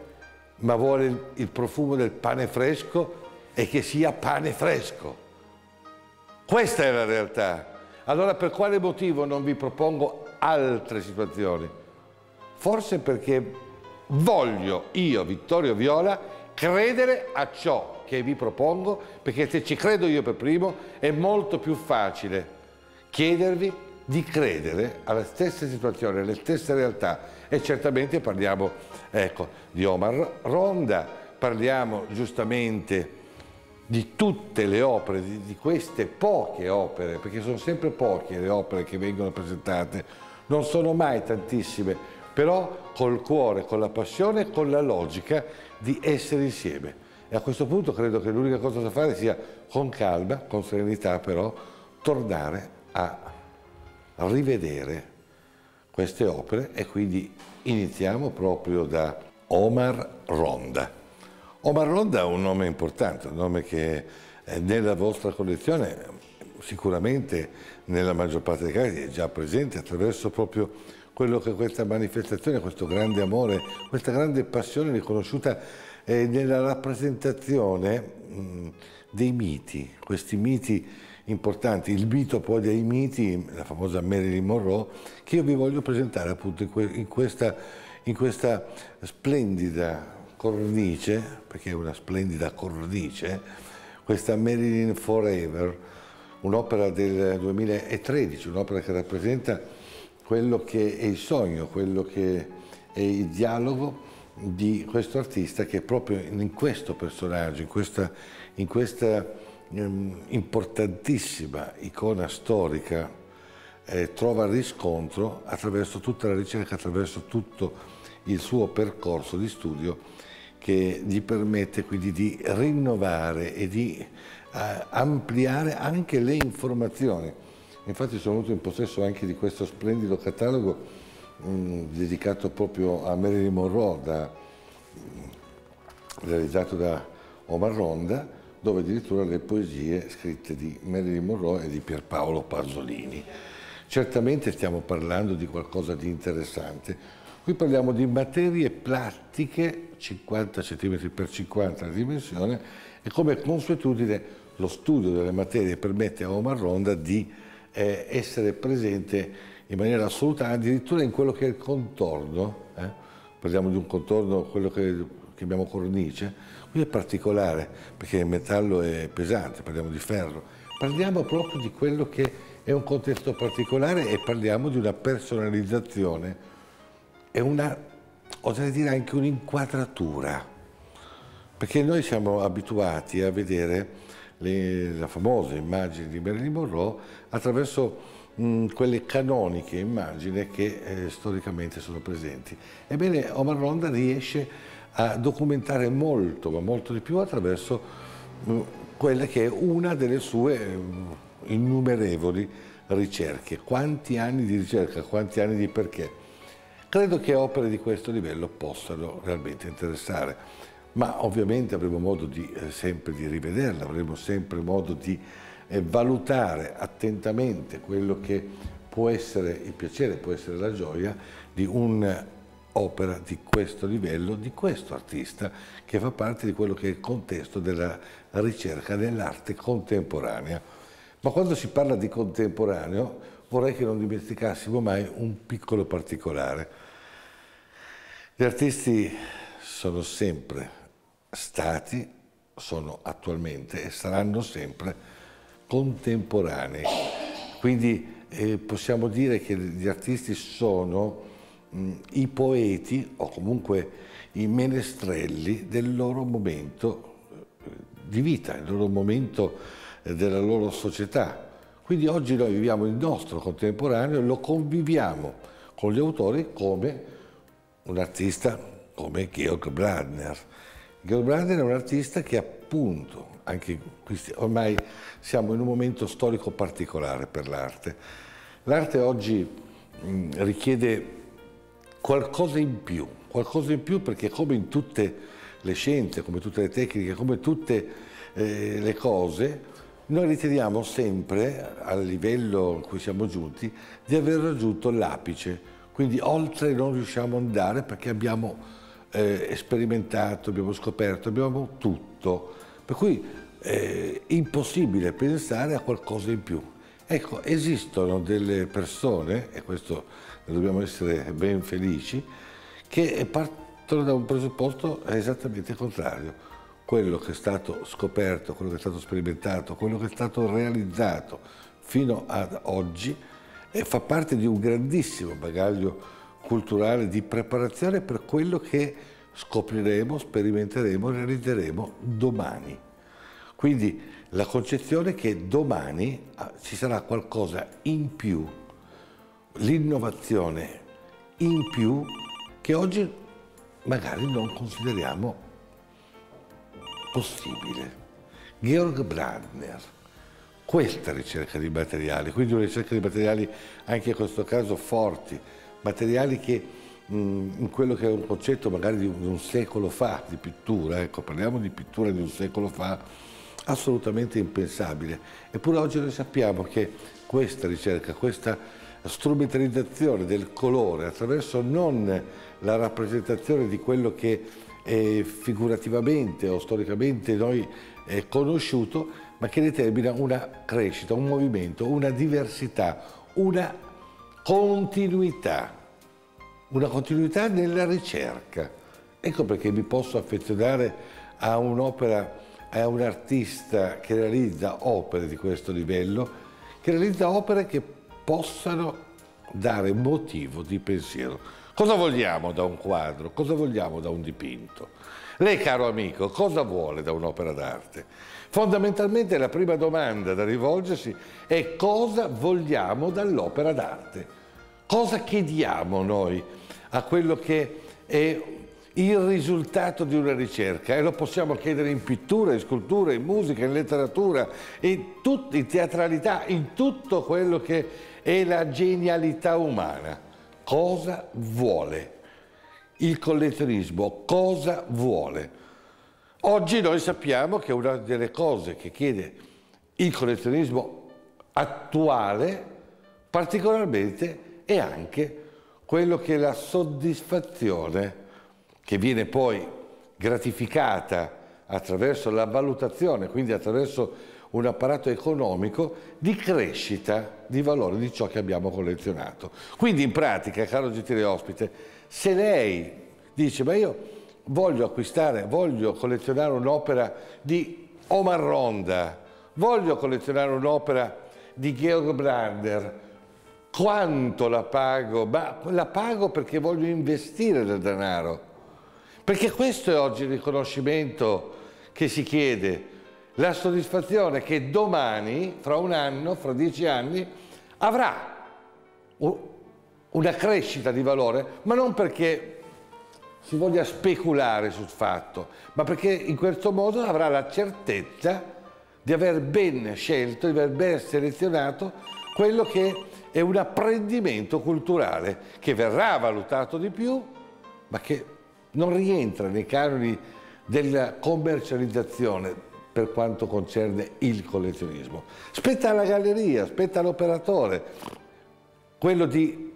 ma vuole il profumo del pane fresco e che sia pane fresco. Questa è la realtà. Allora per quale motivo non vi propongo altre situazioni? Forse perché voglio io, Vittorio Viola, credere a ciò che vi propongo, perché se ci credo io per primo è molto più facile chiedervi di credere alla stessa situazione, alle stesse realtà e certamente parliamo ecco, di Omar Ronda, parliamo giustamente di tutte le opere, di, di, queste poche opere, perché sono sempre poche le opere che vengono presentate, non sono mai tantissime, però col cuore, con la passione, con la logica di essere insieme. E a questo punto credo che l'unica cosa da fare sia con calma, con serenità però, tornare a rivedere queste opere e quindi iniziamo proprio da Omar Ronda. Omar Ronda è un nome importante, un nome che nella vostra collezione sicuramente nella maggior parte dei casi è già presente attraverso proprio quello che questa manifestazione, questo grande amore, questa grande passione riconosciuta eh, nella rappresentazione mh, dei miti, questi miti importanti, il mito poi dei miti, la famosa Marilyn Monroe, che io vi voglio presentare appunto in, questa, in questa splendida cornice, perché è una splendida cornice, questa Marilyn Forever, un'opera del 2013, un'opera che rappresenta quello che è il sogno, quello che è il dialogo di questo artista che proprio in questo personaggio, in questa, in questa Ehm, importantissima icona storica eh, trova riscontro attraverso tutta la ricerca, attraverso tutto il suo percorso di studio che gli permette quindi di rinnovare e di eh, ampliare anche le informazioni infatti sono venuto in possesso anche di questo splendido catalogo mh, mm, dedicato proprio a Marilyn Monroe, da, realizzato da Omar Ronda, dove addirittura le poesie scritte di Marilyn Monroe e di Pierpaolo Pasolini. Certamente stiamo parlando di qualcosa di interessante. Qui parliamo di materie plastiche, 50 cm per 50 la dimensione, e come consuetudine lo studio delle materie permette a Omar Ronda di eh, essere presente in maniera assoluta, addirittura in quello che è il contorno, eh? parliamo di un contorno, quello che chiamiamo cornice, qui è particolare perché il metallo è pesante, parliamo di ferro, parliamo proprio di quello che è un contesto particolare e parliamo di una personalizzazione e una, oserei dire anche un'inquadratura, perché noi siamo abituati a vedere le, la famosa immagine di Marilyn Monroe attraverso mh, quelle canoniche immagini che eh, storicamente sono presenti. Ebbene, Omar Ronda riesce a documentare molto, ma molto di più attraverso mh, quella che è una delle sue mh, innumerevoli ricerche. Quanti anni di ricerca, quanti anni di perché? Credo che opere di questo livello possano realmente interessare, ma ovviamente avremo modo di, eh, sempre di rivederla, avremo sempre modo di eh, valutare attentamente quello che può essere il piacere, può essere la gioia di un'opera di questo livello, di questo artista, che fa parte di quello che è il contesto della ricerca dell'arte contemporanea. Ma quando si parla di contemporaneo vorrei che non dimenticassimo mai un piccolo particolare. Gli artisti sono sempre stati, sono attualmente e saranno sempre contemporanei. Quindi eh, possiamo dire che gli artisti sono mh, i poeti o comunque i menestrelli del loro momento eh, di vita, il loro momento della loro società. Quindi oggi noi viviamo il nostro contemporaneo e lo conviviamo con gli autori come un artista come Georg Bradner. Georg Bradner è un artista che appunto, anche questi, ormai siamo in un momento storico particolare per l'arte. L'arte oggi mh, richiede qualcosa in più, qualcosa in più perché come in tutte le scienze, come tutte le tecniche, come tutte eh, le cose, noi riteniamo sempre, al livello in cui siamo giunti, di aver raggiunto l'apice, quindi oltre non riusciamo ad andare perché abbiamo eh, sperimentato, abbiamo scoperto, abbiamo tutto, per cui è eh, impossibile pensare a qualcosa in più. Ecco, esistono delle persone, e questo dobbiamo essere ben felici, che partono da un presupposto esattamente contrario quello che è stato scoperto, quello che è stato sperimentato, quello che è stato realizzato fino ad oggi e fa parte di un grandissimo bagaglio culturale di preparazione per quello che scopriremo, sperimenteremo, realizzeremo domani. Quindi la concezione che domani ah, ci sarà qualcosa in più, l'innovazione in più che oggi magari non consideriamo possibile. Georg Brandner, questa ricerca di materiali, quindi una ricerca di materiali anche in questo caso forti, materiali che mh, in quello che è un concetto magari di un, secolo fa di pittura, ecco parliamo di pittura di un secolo fa, assolutamente impensabile. Eppure oggi noi sappiamo che questa ricerca, questa strumentalizzazione del colore attraverso non la rappresentazione di quello che eh, figurativamente o storicamente noi eh, conosciuto, ma che determina una crescita, un movimento, una diversità, una continuità, una continuità nella ricerca. Ecco perché mi posso affezionare a un'opera, a un artista che realizza opere di questo livello, che realizza opere che possano dare motivo di pensiero. Cosa vogliamo da un quadro? Cosa vogliamo da un dipinto? Lei, caro amico, cosa vuole da un'opera d'arte? Fondamentalmente la prima domanda da rivolgersi è cosa vogliamo dall'opera d'arte? Cosa chiediamo noi a quello che è il risultato di una ricerca e lo possiamo chiedere in pittura, in scultura, in musica, in letteratura, in, tut, in teatralità, in tutto quello che è la genialità umana. Cosa vuole? Il collezionismo cosa vuole? Oggi noi sappiamo che una delle cose che chiede il collezionismo attuale particolarmente è anche quello che è la soddisfazione che viene poi gratificata attraverso la valutazione, quindi attraverso un apparato economico di crescita di valore di ciò che abbiamo collezionato. Quindi in pratica, caro gentile ospite, se lei dice ma io voglio acquistare, voglio collezionare un'opera di Omar Ronda, voglio collezionare un'opera di Georg Brander, quanto la pago? Ma la pago perché voglio investire del denaro. Perché questo è oggi il riconoscimento che si chiede, la soddisfazione che domani, fra un anno, fra dieci anni, avrà una crescita di valore, ma non perché si voglia speculare sul fatto, ma perché in questo modo avrà la certezza di aver ben scelto, di aver ben selezionato quello che è un apprendimento culturale che verrà valutato di più, ma che non rientra nei canoni della commercializzazione per quanto concerne il collezionismo. Spetta alla galleria, spetta all'operatore quello di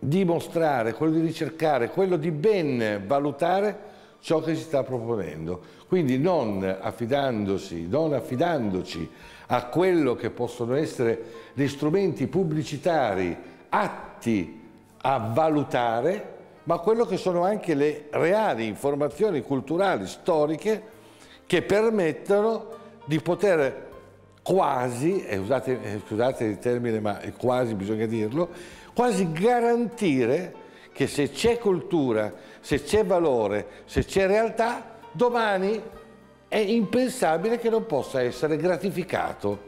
dimostrare, quello di ricercare, quello di ben valutare ciò che si sta proponendo. Quindi non affidandosi, non affidandoci a quello che possono essere gli strumenti pubblicitari atti a valutare, ma quello che sono anche le reali informazioni culturali, storiche, che permettono di poter quasi, eh, scusate, eh, scusate il termine ma quasi bisogna dirlo, quasi garantire che se c'è cultura, se c'è valore, se c'è realtà, domani è impensabile che non possa essere gratificato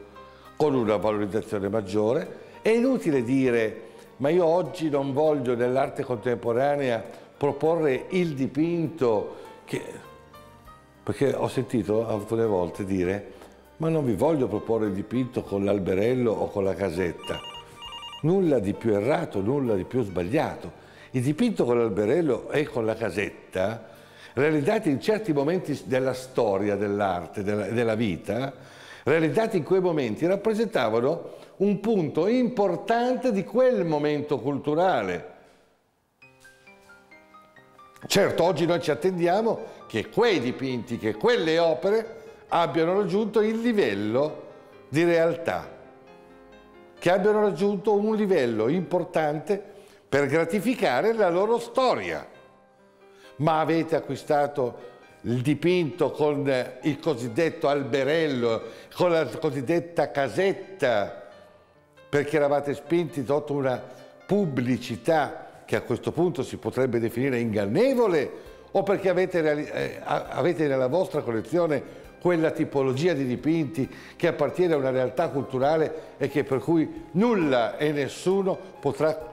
con una valorizzazione maggiore. È inutile dire ma io oggi non voglio nell'arte contemporanea proporre il dipinto che... perché ho sentito alcune volte dire ma non vi voglio proporre il dipinto con l'alberello o con la casetta. Nulla di più errato, nulla di più sbagliato. Il dipinto con l'alberello e con la casetta, realizzati in certi momenti della storia dell'arte, della, della vita, realizzati in quei momenti, rappresentavano un punto importante di quel momento culturale. Certo, oggi noi ci attendiamo che quei dipinti, che quelle opere abbiano raggiunto il livello di realtà, che abbiano raggiunto un livello importante per gratificare la loro storia. Ma avete acquistato il dipinto con il cosiddetto alberello, con la cosiddetta casetta, perché eravate spinti sotto una pubblicità che a questo punto si potrebbe definire ingannevole o perché avete, eh, avete nella vostra collezione quella tipologia di dipinti che appartiene a una realtà culturale e che per cui nulla e nessuno potrà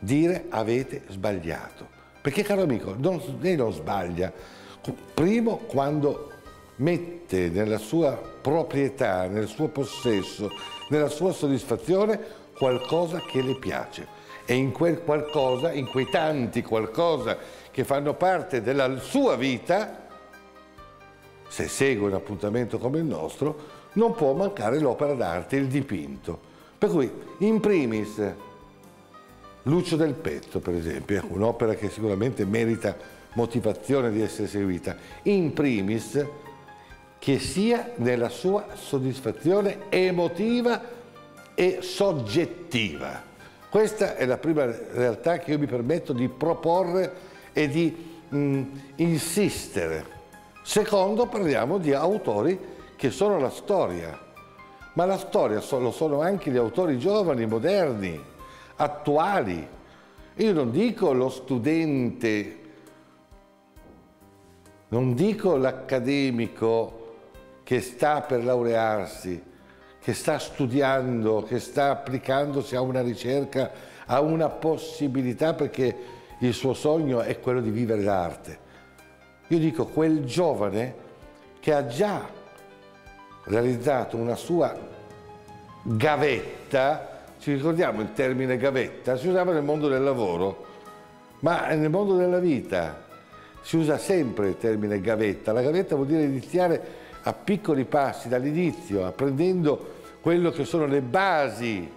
dire avete sbagliato. Perché caro amico, non, lei non sbaglia. Primo quando mette nella sua proprietà, nel suo possesso, nella sua soddisfazione qualcosa che le piace e in quel qualcosa, in quei tanti qualcosa che fanno parte della sua vita, se segue un appuntamento come il nostro, non può mancare l'opera d'arte, il dipinto. Per cui, in primis, Lucio del Petto, per esempio, è un'opera che sicuramente merita motivazione di essere seguita. In primis, che sia nella sua soddisfazione emotiva e soggettiva. Questa è la prima realtà che io mi permetto di proporre e di mh, mm, insistere. Secondo, parliamo di autori che sono la storia, ma la storia lo sono anche gli autori giovani, moderni, attuali. Io non dico lo studente, non dico l'accademico che sta per laurearsi, che sta studiando, che sta applicandosi a una ricerca, a una possibilità perché il suo sogno è quello di vivere l'arte. Io dico quel giovane che ha già realizzato una sua gavetta, ci ricordiamo il termine gavetta, si usava nel mondo del lavoro, ma nel mondo della vita si usa sempre il termine gavetta. La gavetta vuol dire iniziare a piccoli passi dall'inizio, apprendendo quello che sono le basi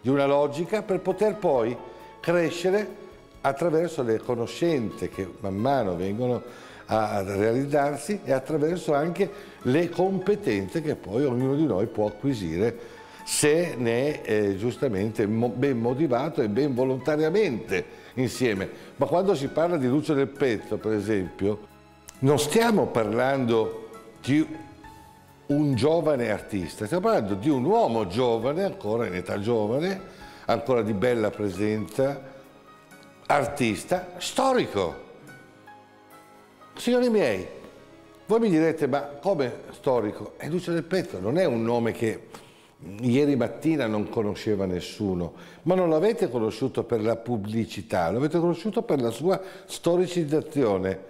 di una logica per poter poi crescere attraverso le conoscenze che man mano vengono a realizzarsi e attraverso anche le competenze che poi ognuno di noi può acquisire se ne è eh, giustamente ben motivato e ben volontariamente insieme. Ma quando si parla di luce del petto, per esempio, non stiamo parlando di un giovane artista, stiamo parlando di un uomo giovane, ancora in età giovane, ancora di bella presenza, artista, storico. Signori miei, voi mi direte, ma come storico? È Lucio del Petto, non è un nome che ieri mattina non conosceva nessuno, ma non l'avete conosciuto per la pubblicità, l'avete conosciuto per la sua storicizzazione.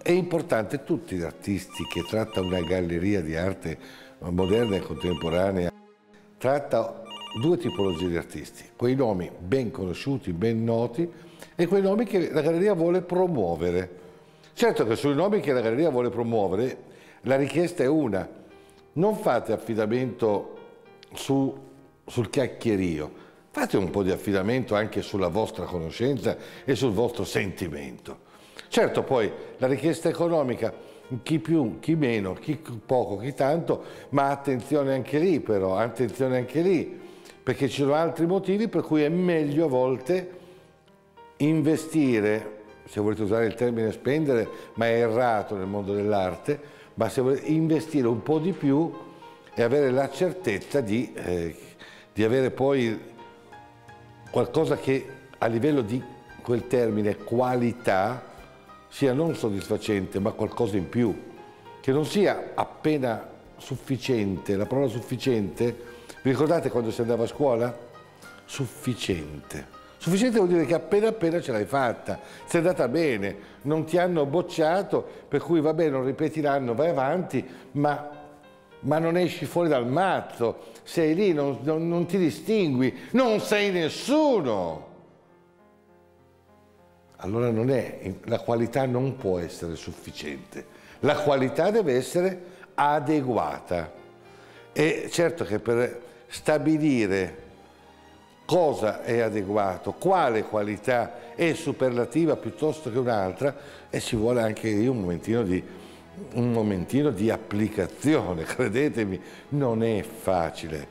È importante, tutti gli artisti che tratta una galleria di arte moderna e contemporanea, tratta due tipologie di artisti, quei nomi ben conosciuti, ben noti e quei nomi che la galleria vuole promuovere. Certo che sui nomi che la galleria vuole promuovere la richiesta è una, non fate affidamento su, sul chiacchierio, fate un po' di affidamento anche sulla vostra conoscenza e sul vostro sentimento. Certo poi la richiesta economica, chi più, chi meno, chi poco, chi tanto, ma attenzione anche lì però, attenzione anche lì, perché ci sono altri motivi per cui è meglio a volte investire se volete usare il termine spendere, ma è errato nel mondo dell'arte, ma se volete investire un po' di più e avere la certezza di, eh, di avere poi qualcosa che a livello di quel termine qualità sia non soddisfacente, ma qualcosa in più, che non sia appena sufficiente. La parola sufficiente, vi ricordate quando si andava a scuola? Sufficiente Sufficiente vuol dire che appena appena ce l'hai fatta, sei andata bene, non ti hanno bocciato, per cui va bene, non ripetiranno, vai avanti, ma, ma non esci fuori dal mazzo, sei lì, non, non, non ti distingui, non sei nessuno. Allora non è, la qualità non può essere sufficiente, la qualità deve essere adeguata. E certo che per stabilire cosa è adeguato, quale qualità è superlativa piuttosto che un'altra e ci vuole anche un momentino di, un momentino di applicazione, [laughs] credetemi, non è facile.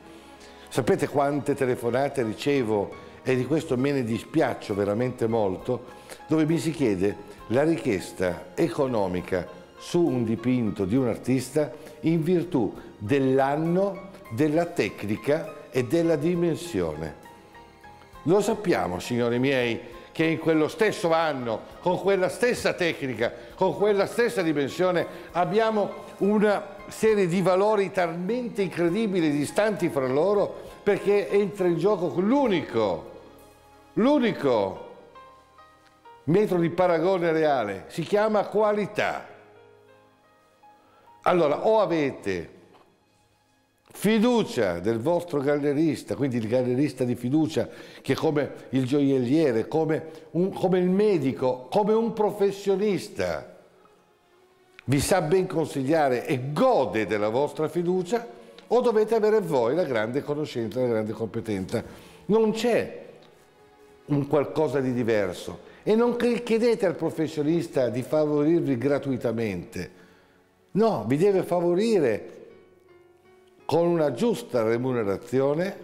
Sapete quante telefonate ricevo e di questo me ne dispiaccio veramente molto, dove mi si chiede la richiesta economica su un dipinto di un artista in virtù dell'anno, della tecnica e della dimensione. Lo sappiamo, signori miei, che in quello stesso anno, con quella stessa tecnica, con quella stessa dimensione, abbiamo una serie di valori talmente incredibili, distanti fra loro, perché entra in gioco l'unico, l'unico metro di paragone reale, si chiama qualità. Allora, o avete Fiducia del vostro gallerista, quindi il gallerista di fiducia che come il gioielliere, come, un, come il medico, come un professionista vi sa ben consigliare e gode della vostra fiducia o dovete avere voi la grande conoscenza, la grande competenza. Non c'è un qualcosa di diverso e non chiedete al professionista di favorirvi gratuitamente. No, vi deve favorire con una giusta remunerazione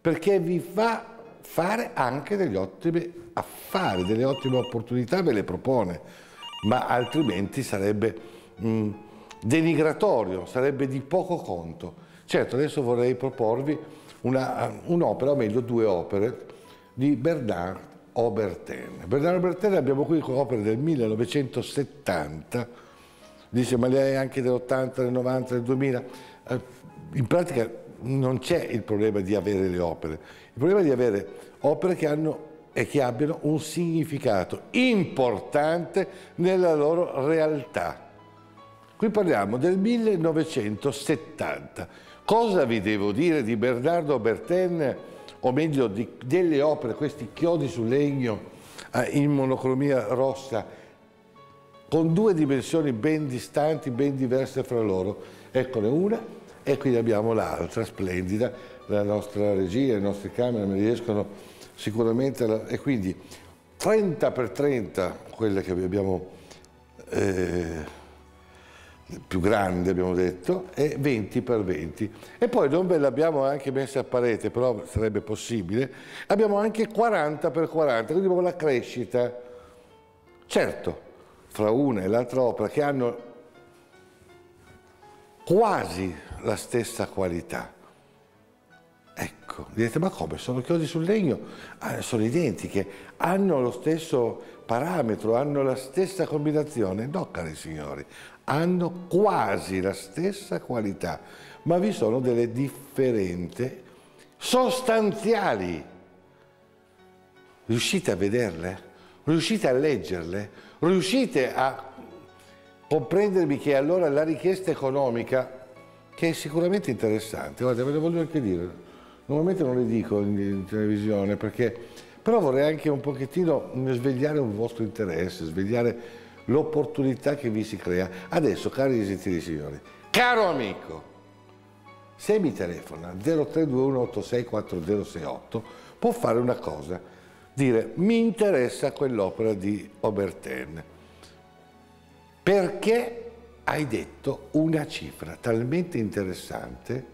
perché vi fa fare anche degli ottimi affari, delle ottime opportunità, ve le propone, ma altrimenti sarebbe mh, denigratorio, sarebbe di poco conto. Certo, adesso vorrei proporvi un'opera, o meglio due opere, di Bernard Obertin. Bernard Obertin abbiamo qui opere del 1970, dice ma le hai anche dell'80, del 90, del 2000, eh, in pratica non c'è il problema di avere le opere, il problema è di avere opere che hanno e che abbiano un significato importante nella loro realtà. Qui parliamo del 1970. Cosa vi devo dire di Bernardo Berten, o meglio di, delle opere, questi chiodi su legno eh, in monocromia rossa, con due dimensioni ben distanti, ben diverse fra loro. Eccone una e qui abbiamo l'altra, splendida, la nostra regia, le nostre camere me riescono sicuramente, a, e quindi 30 per 30, quelle che abbiamo... Eh, più grande abbiamo detto, e 20 per 20. E poi non ve l'abbiamo anche messa a parete, però sarebbe possibile, abbiamo anche 40 per 40, quindi con la crescita. Certo, fra una e l'altra opera che hanno quasi la stessa qualità. Ecco, direte ma come? Sono chiodi sul legno? Ah, sono identiche, hanno lo stesso parametro, hanno la stessa combinazione? No, cari signori, hanno quasi la stessa qualità, ma vi sono delle differenze sostanziali. Riuscite a vederle? Riuscite a leggerle? Riuscite a comprendermi che allora la richiesta economica, che è sicuramente interessante, guarda, ve lo voglio anche dire, normalmente non le dico in, in televisione perché, però vorrei anche un pochettino svegliare un vostro interesse, svegliare l'opportunità che vi si crea. Adesso, cari gentili signori, caro amico, se mi telefona 0321864068 può fare una cosa, dire mi interessa quell'opera di Oberten. Perché hai detto una cifra talmente interessante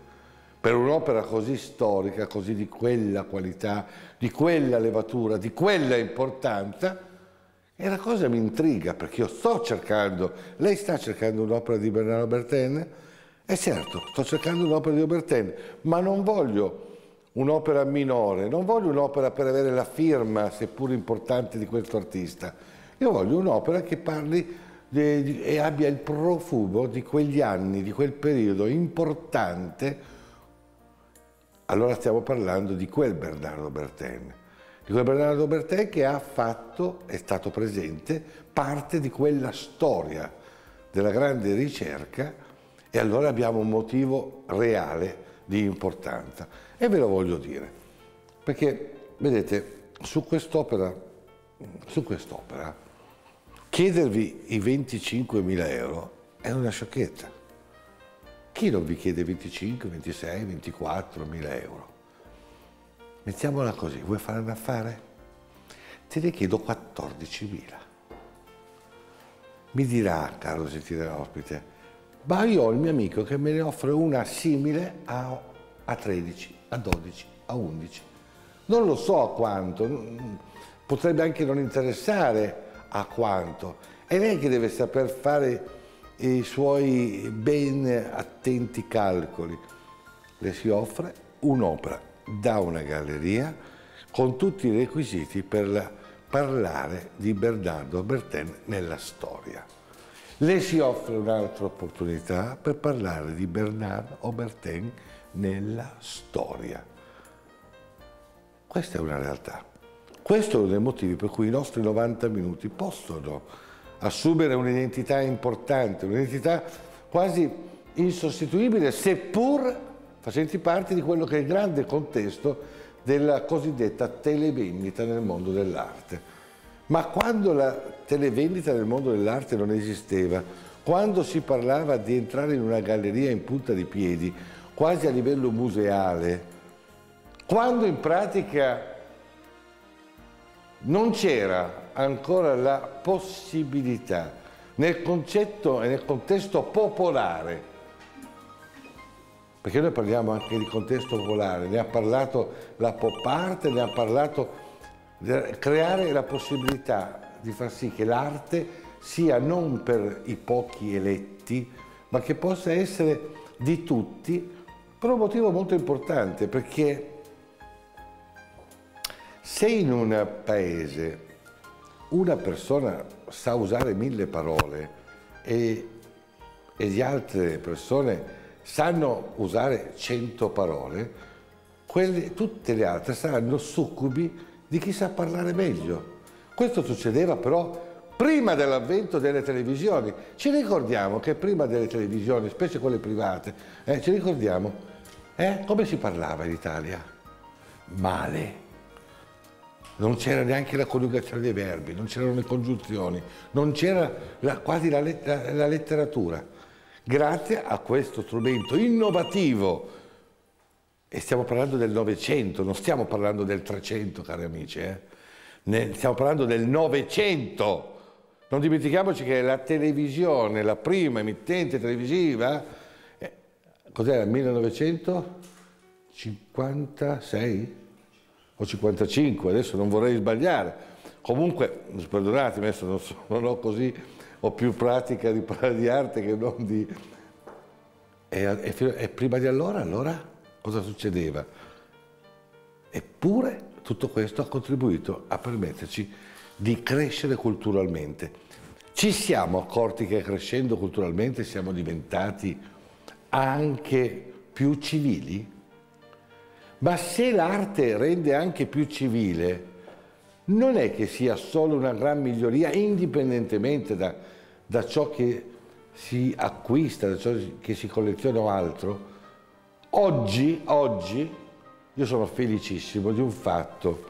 per un'opera così storica, così di quella qualità, di quella levatura, di quella importanza, e la cosa mi intriga perché io sto cercando, lei sta cercando un'opera di Bernardo Berten? E certo, sto cercando un'opera di Berten, ma non voglio un'opera minore, non voglio un'opera per avere la firma, seppur importante, di questo artista. Io voglio un'opera che parli e abbia il profumo di quegli anni, di quel periodo importante. Allora stiamo parlando di quel Bernardo Berten di quel Bernardo Bertè che ha fatto, è stato presente, parte di quella storia della grande ricerca e allora abbiamo un motivo reale di importanza. E ve lo voglio dire, perché vedete, su quest'opera, su quest'opera, chiedervi i 25.000 euro è una sciocchezza. Chi non vi chiede 25, 26, 24 mila euro? Mettiamola così, vuoi fare un affare? Te ne chiedo 14.000. Mi dirà, caro gentile ospite, ma io ho il mio amico che me ne offre una simile a, a 13, a 12, a 11. Non lo so a quanto, potrebbe anche non interessare a quanto. È lei che deve saper fare i suoi ben attenti calcoli. Le si offre un'opera da una galleria con tutti i requisiti per parlare di Bernardo Bertin nella storia. Le si offre un'altra opportunità per parlare di Bernardo Bertin nella storia. Questa è una realtà. Questo è uno dei motivi per cui i nostri 90 minuti possono assumere un'identità importante, un'identità quasi insostituibile, seppur facenti parte di quello che è il grande contesto della cosiddetta televendita nel mondo dell'arte. Ma quando la televendita nel mondo dell'arte non esisteva, quando si parlava di entrare in una galleria in punta di piedi, quasi a livello museale, quando in pratica non c'era ancora la possibilità nel concetto e nel contesto popolare perché noi parliamo anche di contesto popolare, ne ha parlato la pop art, ne ha parlato creare la possibilità di far sì che l'arte sia non per i pochi eletti, ma che possa essere di tutti, per un motivo molto importante, perché se in un paese una persona sa usare mille parole e, e di altre persone sanno usare cento parole, quelle, tutte le altre saranno succubi di chi sa parlare meglio. Questo succedeva però prima dell'avvento delle televisioni. Ci ricordiamo che prima delle televisioni, specie quelle private, eh, ci ricordiamo eh, come si parlava in Italia? Male. Non c'era neanche la coniugazione dei verbi, non c'erano le congiunzioni, non c'era quasi la, la, la letteratura. Grazie a questo strumento innovativo e stiamo parlando del Novecento, non stiamo parlando del Trecento, cari amici, eh? ne, stiamo parlando del Novecento. Non dimentichiamoci che la televisione, la prima emittente televisiva, eh, cos'era, 1956 o 55, adesso non vorrei sbagliare. Comunque, perdonatemi, adesso non, so, non ho così, ho più pratica di parlare di arte che non di... E, e, e prima di allora, allora? cosa succedeva. Eppure tutto questo ha contribuito a permetterci di crescere culturalmente. Ci siamo accorti che crescendo culturalmente siamo diventati anche più civili? Ma se l'arte rende anche più civile, non è che sia solo una gran miglioria indipendentemente da, da ciò che si acquista, da ciò che si colleziona o altro, Oggi, oggi, io sono felicissimo di un fatto.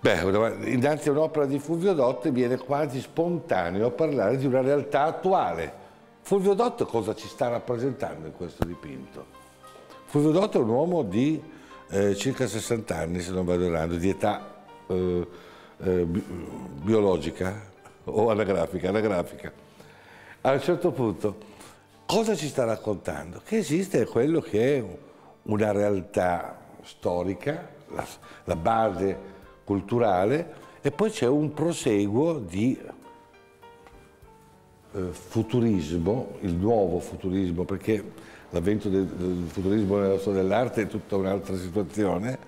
Beh, innanzi a un'opera di Fulvio Dotto viene quasi spontaneo parlare di una realtà attuale. Fulvio Dotto cosa ci sta rappresentando in questo dipinto? Fulvio Dotto è un uomo di eh, circa 60 anni, se non vado errando, di età eh, eh, biologica o anagrafica, anagrafica. A un certo punto Cosa ci sta raccontando? Che esiste quello che è una realtà storica, la, la base culturale, e poi c'è un proseguo di eh, futurismo, il nuovo futurismo, perché l'avvento del, del, futurismo nella storia dell'arte è tutta un'altra situazione,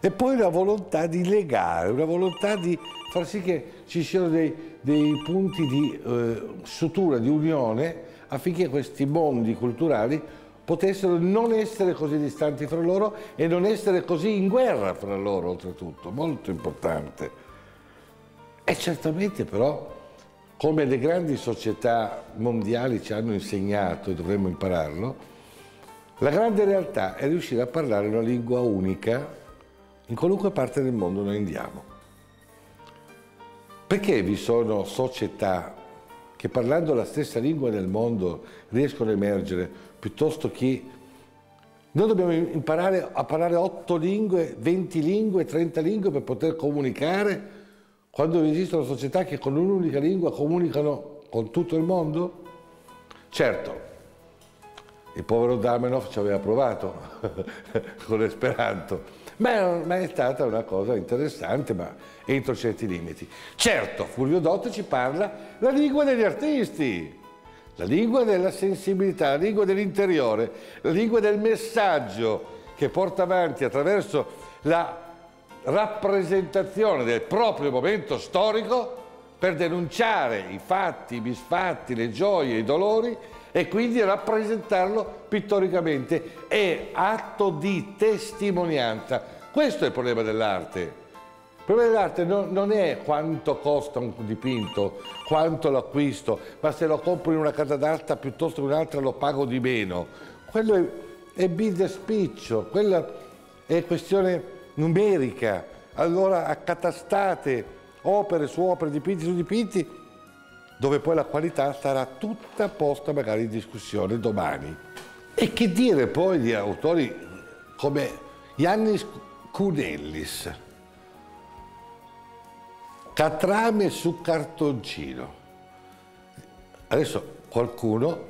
e poi una volontà di legare, una volontà di far sì che ci siano dei, dei punti di eh, sutura, di unione, affinché questi mondi culturali potessero non essere così distanti fra loro e non essere così in guerra fra loro, oltretutto, molto importante. E certamente però, come le grandi società mondiali ci hanno insegnato e dovremmo impararlo, la grande realtà è riuscire a parlare una lingua unica in qualunque parte del mondo noi andiamo. Perché vi sono società che parlando la stessa lingua del mondo riescono a emergere, piuttosto che noi dobbiamo imparare a parlare 8 lingue, 20 lingue, 30 lingue per poter comunicare quando esistono società che con un'unica lingua comunicano con tutto il mondo? Certo, il povero Damenov ci aveva provato [laughs] con l'esperanto, ma, è stata una cosa interessante, ma entro certi limiti. Certo, Fulvio Dotto ci parla la lingua degli artisti, la lingua della sensibilità, la lingua dell'interiore, la lingua del messaggio che porta avanti attraverso la rappresentazione del proprio momento storico per denunciare i fatti, i misfatti, le gioie, i dolori e quindi rappresentarlo pittoricamente. È atto di testimonianza. Questo è il problema dell'arte. Il problema dell'arte non, non, è quanto costa un dipinto, quanto l'acquisto, ma se lo compro in una casa d'arte piuttosto che un'altra lo pago di meno. Quello è, è business spiccio, quella è questione numerica. Allora accatastate opere su opere, dipinti su dipinti, dove poi la qualità sarà tutta posta magari in discussione domani. E che dire poi di autori come Yannis Cunellis, Catrame su cartoncino. Adesso qualcuno,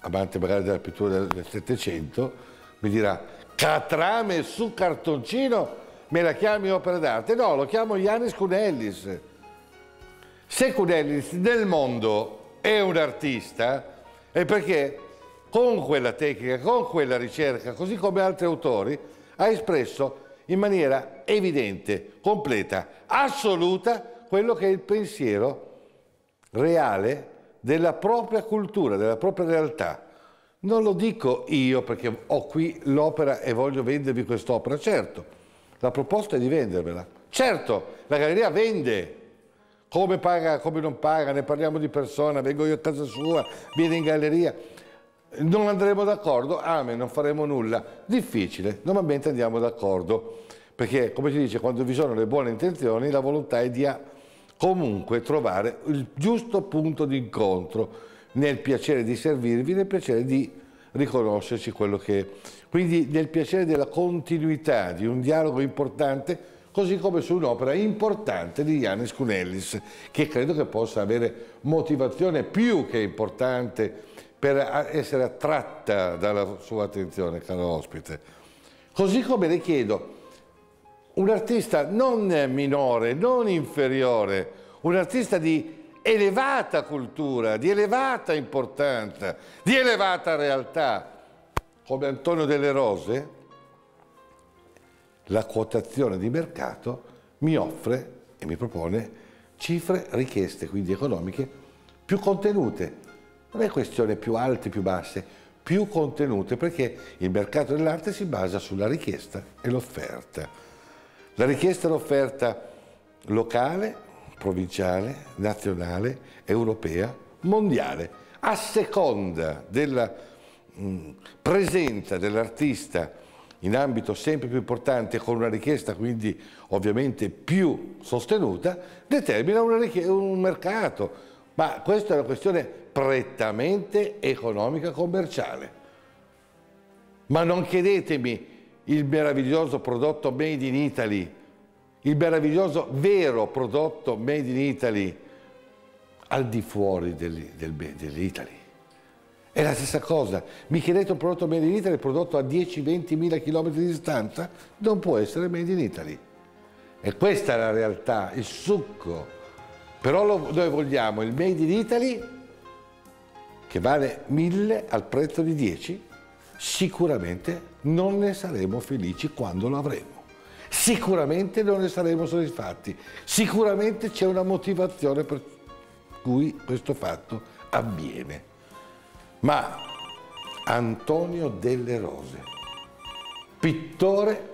amante magari della pittura del Settecento, mi dirà Catrame su cartoncino me la chiami opera d'arte? No, lo chiamo Yannis Cunellis se Cunellis nel mondo è un artista è perché con quella tecnica, con quella ricerca, così come altri autori, ha espresso in maniera evidente, completa, assoluta quello che è il pensiero reale della propria cultura, della propria realtà. Non lo dico io perché ho qui l'opera e voglio vendervi quest'opera, certo, La proposta è di vendermela. Certo, la galleria vende. Come paga, come non paga, ne parliamo di persona, vengo io a casa sua, viene in galleria. Non andremo d'accordo? Amen, non faremo nulla. Difficile, normalmente andiamo d'accordo. Perché, come si dice, quando vi sono le buone intenzioni, la volontà è di comunque trovare il giusto punto di incontro nel piacere di servirvi, nel piacere di riconoscerci quello che è. Quindi nel piacere della continuità di un dialogo importante, così come su un'opera importante di Yannis Cunellis, che credo che possa avere motivazione più che importante per essere attratta dalla sua attenzione, caro ospite. Così come le chiedo, un artista non minore, non inferiore, un artista di elevata cultura, di elevata importanza, di elevata realtà, come Antonio delle Rose, la quotazione di mercato mi offre e mi propone cifre richieste, quindi economiche, più contenute. Non è questione più alte, più basse, più contenute, perché il mercato dell'arte si basa sulla richiesta e l'offerta. La richiesta e l'offerta locale, provinciale, nazionale, europea, mondiale, a seconda della mm, presenza dell'artista in ambito sempre più importante con una richiesta quindi ovviamente più sostenuta, determina un mercato. Ma questa è una questione prettamente economica commerciale. Ma non chiedetemi il meraviglioso prodotto made in Italy il meraviglioso vero prodotto made in Italy al di fuori dell'Italy. È la stessa cosa. Mi chiedete un prodotto made in Italy prodotto a 10-20 mila chilometri di distanza? Non può essere made in Italy. E questa è la realtà, il succo. Però lo, noi vogliamo il made in Italy che vale 1000 al prezzo di 10. Sicuramente non ne saremo felici quando lo avremo sicuramente non ne saremo soddisfatti, sicuramente c'è una motivazione per cui questo fatto avviene. Ma Antonio delle Rose, pittore,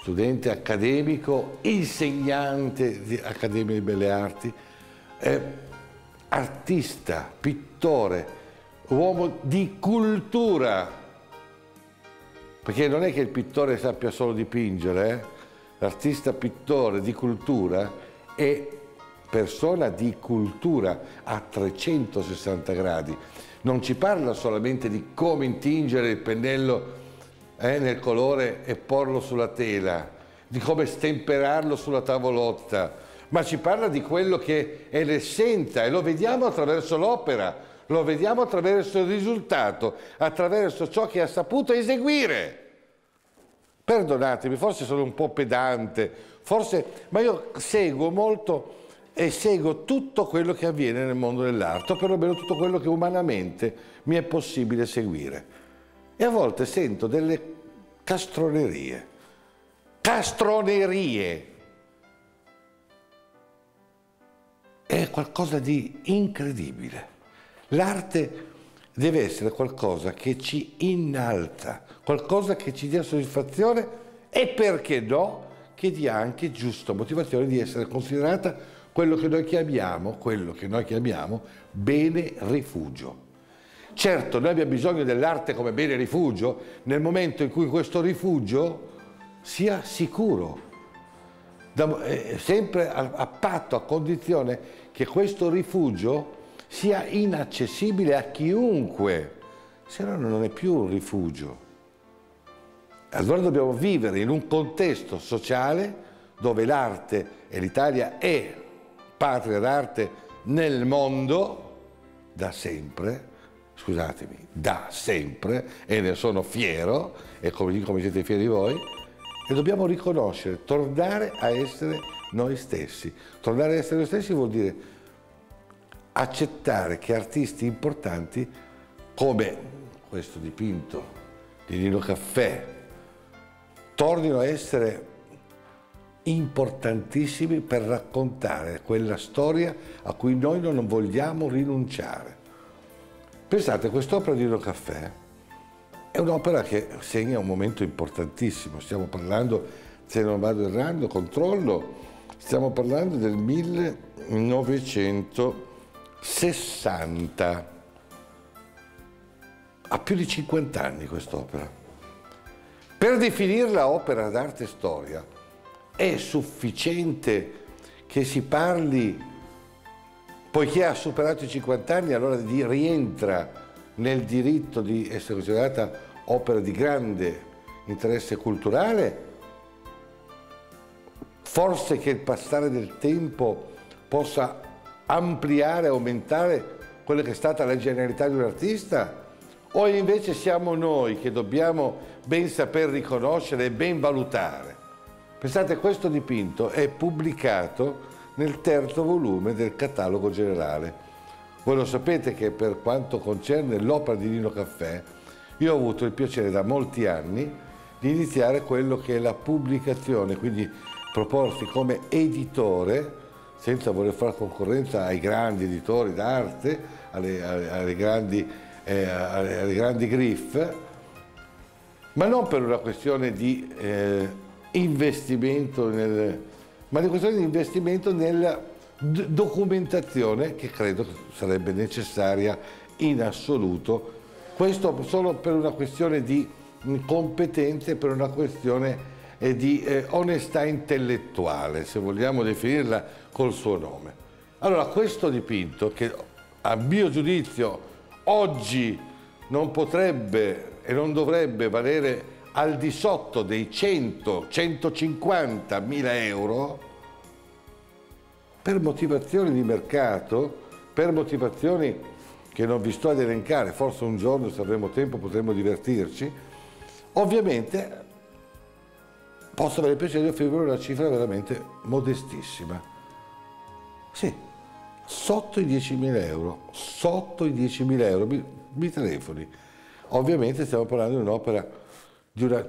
studente accademico, insegnante di Accademia di Belle Arti, eh, artista, pittore, uomo di cultura, perché non è che il pittore sappia solo dipingere, eh? l'artista pittore di cultura è persona di cultura a 360 gradi. Non ci parla solamente di come intingere il pennello eh, nel colore e porlo sulla tela, di come stemperarlo sulla tavolotta, ma ci parla di quello che è l'essenza e lo vediamo attraverso l'opera lo vediamo attraverso il risultato, attraverso ciò che ha saputo eseguire. Perdonatemi, forse sono un po' pedante, forse, ma io seguo molto e seguo tutto quello che avviene nel mondo dell'arte, perlomeno tutto quello che umanamente mi è possibile seguire. E a volte sento delle castronerie, castronerie. È qualcosa di incredibile. L'arte deve essere qualcosa che ci innalza, qualcosa che ci dia soddisfazione e perché no, che dia anche giusta motivazione di essere considerata quello che noi chiamiamo, quello che noi chiamiamo bene rifugio. Certo, noi abbiamo bisogno dell'arte come bene rifugio nel momento in cui questo rifugio sia sicuro, da, eh, sempre a, a patto, a condizione che questo rifugio sia inaccessibile a chiunque, se no non è più un rifugio. Allora dobbiamo vivere in un contesto sociale dove l'arte, e l'Italia è patria d'arte nel mondo da sempre, scusatemi, da sempre, e ne sono fiero, e come, come siete fieri voi, e dobbiamo riconoscere, tornare a essere noi stessi. Tornare a essere noi stessi vuol dire accettare che artisti importanti come questo dipinto di Nino Caffè tornino a essere importantissimi per raccontare quella storia a cui noi non vogliamo rinunciare. Pensate, quest'opera di Nino Caffè è un'opera che segna un momento importantissimo, stiamo parlando, se non vado errando, controllo, stiamo parlando del 1960, ha più di 50 anni quest'opera. Per definirla opera d'arte e storia è sufficiente che si parli, poiché ha superato i 50 anni, allora rientra nel diritto di essere considerata opera di grande interesse culturale, forse che il passare del tempo possa ampliare, aumentare quella che è stata la genialità di un artista, o invece siamo noi che dobbiamo ben saper riconoscere e ben valutare. Pensate, questo dipinto è pubblicato nel terzo volume del catalogo generale voi lo sapete che per quanto concerne l'opera di Nino Caffè, io ho avuto il piacere da molti anni di iniziare quello che è la pubblicazione, quindi proporsi come editore, senza voler fare concorrenza ai grandi editori d'arte, alle, alle, alle, grandi, eh, alle, alle grandi griff, ma non per una questione di eh, investimento, nel, ma di questione di investimento nel documentazione che credo sarebbe necessaria in assoluto, questo solo per una questione di competenze, per una questione eh, di eh, onestà intellettuale, se vogliamo definirla col suo nome. Allora questo dipinto che a mio giudizio oggi non potrebbe e non dovrebbe valere al di sotto dei 100-150 mila euro, per motivazioni di mercato, per motivazioni che non vi sto ad elencare, forse un giorno se avremo tempo potremo divertirci, ovviamente posso avere il piacere di offrirvi una cifra veramente modestissima. Sì, sotto i 10.000 euro, sotto i 10.000 euro, mi, mi telefoni. Ovviamente stiamo parlando di un'opera di una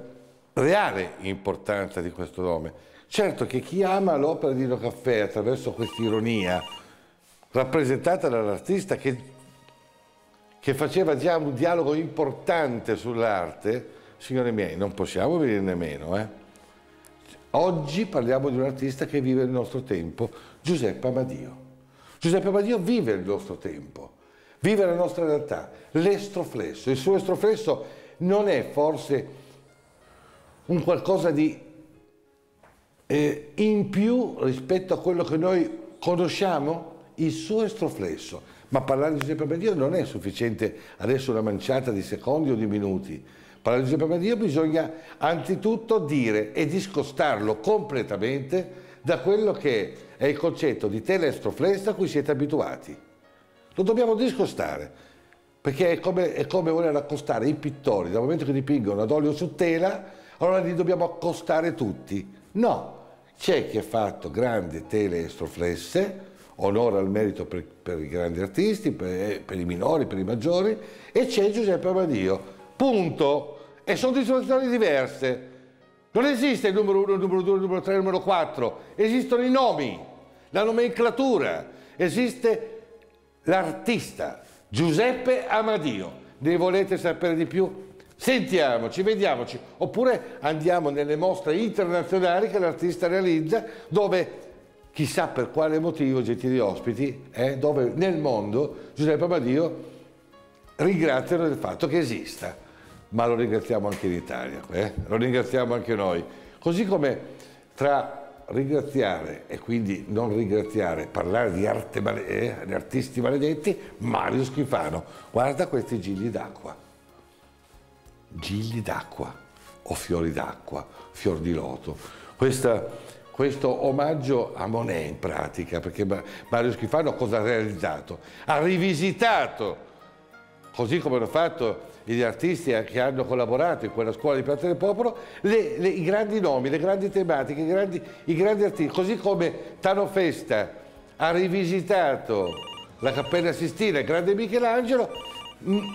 reale importanza di questo nome Certo che chi ama l'opera di Lo Caffè attraverso questa ironia, rappresentata dall'artista che, che faceva già un dialogo importante sull'arte, signori miei, non possiamo venirne meno. Eh? Oggi parliamo di un artista che vive il nostro tempo, Giuseppe Amadio. Giuseppe Amadio vive il nostro tempo, vive la nostra realtà, l'estroflesso. Il suo estroflesso non è forse un qualcosa di eh, in più rispetto a quello che noi conosciamo, il suo estroflesso. Ma parlare di Giuseppe Badio non è sufficiente adesso una manciata di secondi o di minuti. Giuseppe Badio bisogna anzitutto dire e discostarlo completamente da quello che è il concetto di tela estroflessa a cui siete abituati. Lo dobbiamo discostare, perché è come, è come voler accostare i pittori, dal momento che dipingono ad olio su tela, allora li dobbiamo accostare tutti. No, c'è chi ha fatto grandi tele estroflesse, onore al merito per, per i grandi artisti, per, per, i minori, per i maggiori, e c'è Giuseppe Amadio. Punto. E sono di diverse. Non esiste il numero 1, il numero 2, il numero 3, il numero 4, esistono i nomi, la nomenclatura, esiste l'artista Giuseppe Amadio. Ne volete sapere di più? Sentiamoci, vediamoci, oppure andiamo nelle mostre internazionali che l'artista realizza dove chissà per quale motivo, gentili ospiti, eh, dove nel mondo Giuseppe Amadio ringraziano del fatto che esista, ma lo ringraziamo anche in Italia, eh? lo ringraziamo anche noi. Così come tra ringraziare e quindi non ringraziare, parlare di, arte, eh, di artisti maledetti, Mario Schifano, guarda questi gigli d'acqua gigli d'acqua o fiori d'acqua, fior di loto. Questa, questo omaggio a Monet in pratica, perché Mario Schifano cosa ha realizzato? Ha rivisitato, così come hanno fatto gli artisti che hanno collaborato in quella scuola di Piazza del Popolo, le, le, i grandi nomi, le grandi tematiche, i grandi, i grandi artisti, così come Tano Festa ha rivisitato la Cappella Sistina, il grande Michelangelo,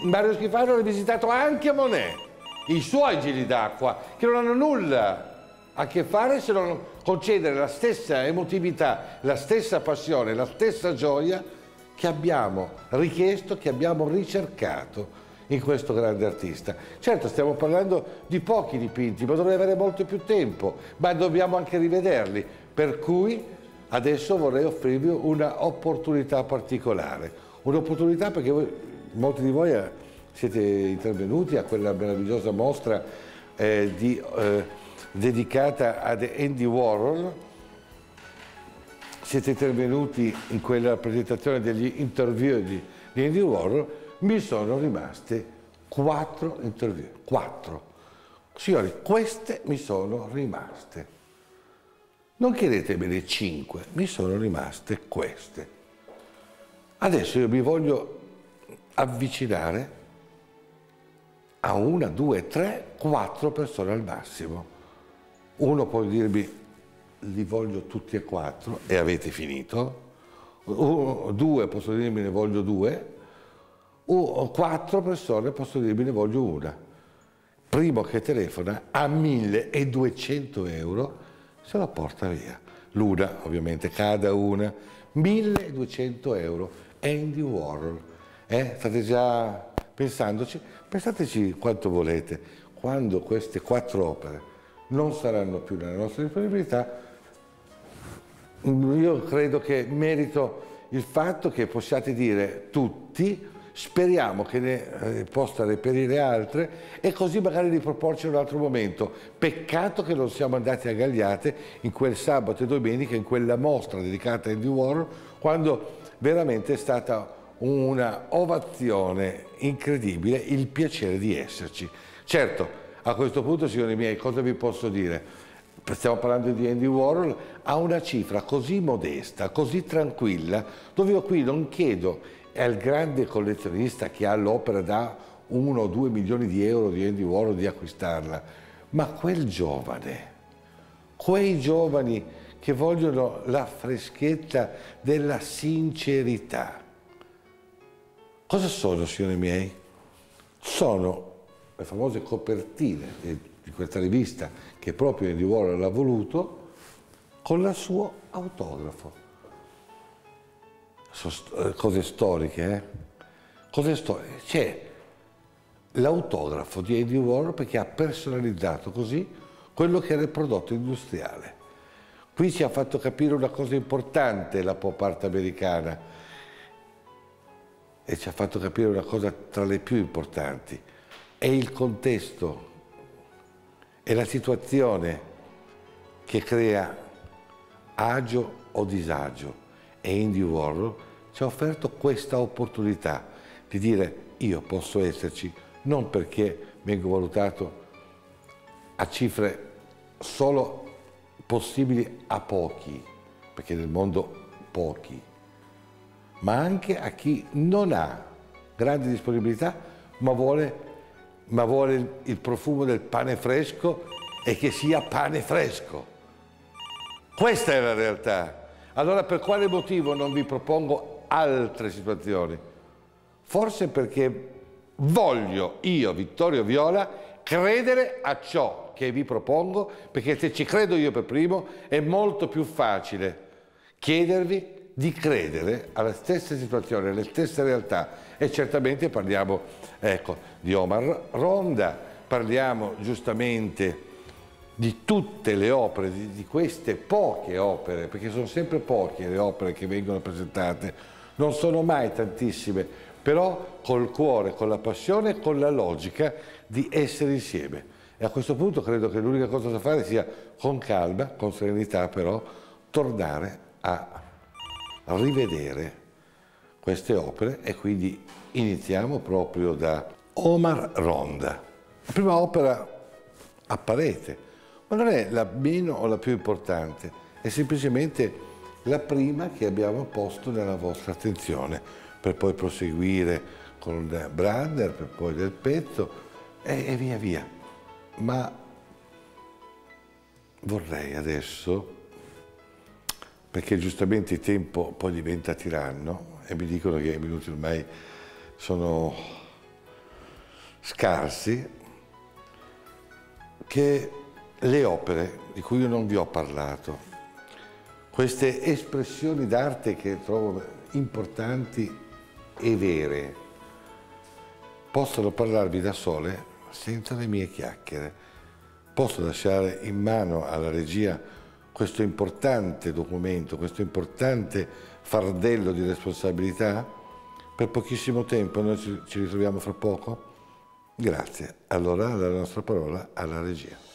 Mario Schifano ha rivisitato anche Monet i suoi giri d'acqua, che non hanno nulla a che fare se non concedere la stessa emotività, la stessa passione, la stessa gioia che abbiamo richiesto, che abbiamo ricercato in questo grande artista. Certo stiamo parlando di pochi dipinti, ma dovrei avere molto più tempo, ma dobbiamo anche rivederli, per cui adesso vorrei offrirvi una opportunità particolare, un'opportunità perché voi, molti di voi eh, siete intervenuti a quella meravigliosa mostra eh, di, eh, dedicata ad Andy Warhol, siete intervenuti in quella presentazione degli interview di, di Andy Warhol, mi sono rimaste quattro interview, quattro. Signori, queste mi sono rimaste. Non chiedetemene cinque, mi sono rimaste queste. Adesso io mi voglio avvicinare a una, due, tre, quattro persone al massimo. Uno può dirmi li voglio tutti e quattro e avete finito, o due posso dirmi ne voglio due, quattro persone posso dirmi ne voglio una. Primo che telefona a 1200 euro se la porta via. L'una ovviamente, cada una, 1200 euro. Andy Warhol. Eh? State già pensandoci? Pensateci quanto volete. Quando queste quattro opere non saranno più nella nostra disponibilità, io credo che merito il fatto che possiate dire tutti speriamo che ne eh, possa reperire altre e così magari riproporci in un altro momento. Peccato che non siamo andati a Gagliate in quel sabato e domenica, in quella mostra dedicata a Andy Warhol, quando veramente è stata una ovazione incredibile, il piacere di esserci. Certo, a questo punto, signori miei, cosa vi posso dire? stiamo parlando di Andy Warhol, a una cifra così modesta, così tranquilla, dove io qui non chiedo al grande collezionista che ha l'opera da uno o due milioni di euro di Andy Warhol di acquistarla, ma quel giovane, quei giovani che vogliono la freschezza della sincerità. Cosa sono, signori miei? Sono le famose copertine di questa rivista che proprio Andy Warhol l'ha voluto, con il suo autografo. Eh, cose storiche, eh? Cose storiche. C'è l'autografo di Andy Warhol perché ha personalizzato così quello che era il prodotto industriale. Qui ci ha fatto capire una cosa importante la pop art americana e ci ha fatto capire una cosa tra le più importanti. È il contesto è la situazione che crea agio o disagio e Andy Warhol ci ha offerto questa opportunità di dire io posso esserci non perché vengo valutato a cifre solo possibili a pochi, perché nel mondo pochi, ma anche a chi non ha grande disponibilità ma vuole ma vuole il profumo del pane fresco e che sia pane fresco. Questa è la realtà. Allora per quale motivo non vi propongo altre situazioni? Forse perché voglio io, Vittorio Viola, credere a ciò che vi propongo, perché se ci credo io per primo è molto più facile chiedervi di credere alla stessa situazione, alle stesse realtà e certamente parliamo ecco, di Omar Ronda, parliamo giustamente di tutte le opere, di, di, queste poche opere, perché sono sempre poche le opere che vengono presentate, non sono mai tantissime, però col cuore, con la passione e con la logica di essere insieme. E a questo punto credo che l'unica cosa da fare sia con calma, con serenità però, tornare a rivedere queste opere e quindi iniziamo proprio da Omar Ronda. La prima opera a parete, ma non è la meno o la più importante, è semplicemente la prima che abbiamo posto nella vostra attenzione per poi proseguire con il Brander, per poi del pezzo e, e via via. Ma vorrei adesso perché giustamente il tempo poi diventa tiranno e mi dicono che i minuti ormai sono scarsi, che le opere di cui io non vi ho parlato, queste espressioni d'arte che trovo importanti e vere, possano parlarvi da sole senza le mie chiacchiere. Posso lasciare in mano alla regia questo importante documento, questo importante fardello di responsabilità? Per pochissimo tempo, noi ci ritroviamo fra poco? Grazie. Allora la nostra parola alla regia.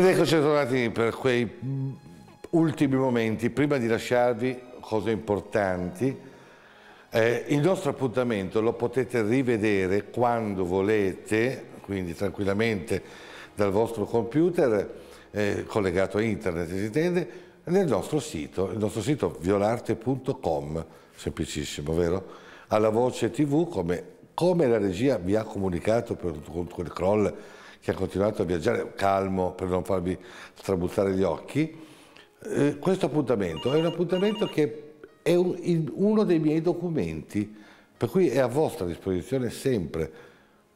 Ed eccoci tornati per quei ultimi momenti. Prima di lasciarvi cose importanti, eh, il nostro appuntamento lo potete rivedere quando volete, quindi tranquillamente dal vostro computer, eh, collegato a internet si intende, nel nostro sito, il nostro sito violarte.com, semplicissimo, vero? Alla voce tv, come, come la regia vi ha comunicato per quel crawl che ha continuato a viaggiare calmo per non farvi strabuzzare gli occhi, eh, questo appuntamento è un appuntamento che è un, il, uno dei miei documenti, per cui è a vostra disposizione sempre,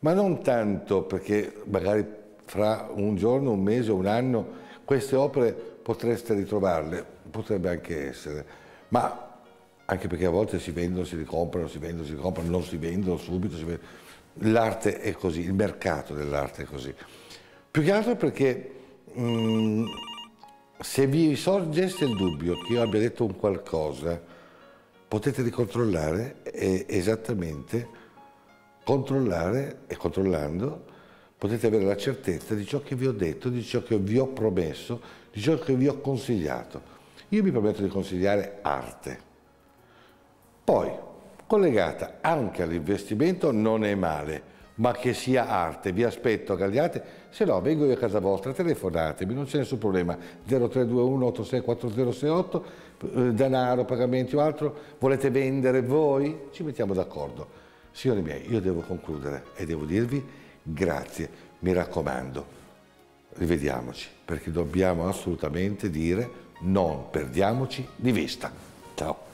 ma non tanto perché magari fra un giorno, un mese, un anno, queste opere potreste ritrovarle, potrebbe anche essere, ma anche perché a volte si vendono, si ricomprano, si vendono, si ricomprano, non si vendono subito, si vendono l'arte è così, il mercato dell'arte è così. Più che altro perché mh, mm, se vi sorgesse il dubbio che io abbia detto un qualcosa, potete ricontrollare e esattamente controllare e controllando potete avere la certezza di ciò che vi ho detto, di ciò che vi ho promesso, di ciò che vi ho consigliato. Io vi prometto di consigliare arte. Poi, collegata anche all'investimento non è male, ma che sia arte, vi aspetto a Gagliate, se no vengo io a casa vostra, telefonatemi, non c'è nessun problema, 0321 864068, eh, denaro, pagamenti o altro, volete vendere voi? Ci mettiamo d'accordo. Signori miei, io devo concludere e devo dirvi grazie, mi raccomando, rivediamoci, perché dobbiamo assolutamente dire non perdiamoci di vista. Ciao.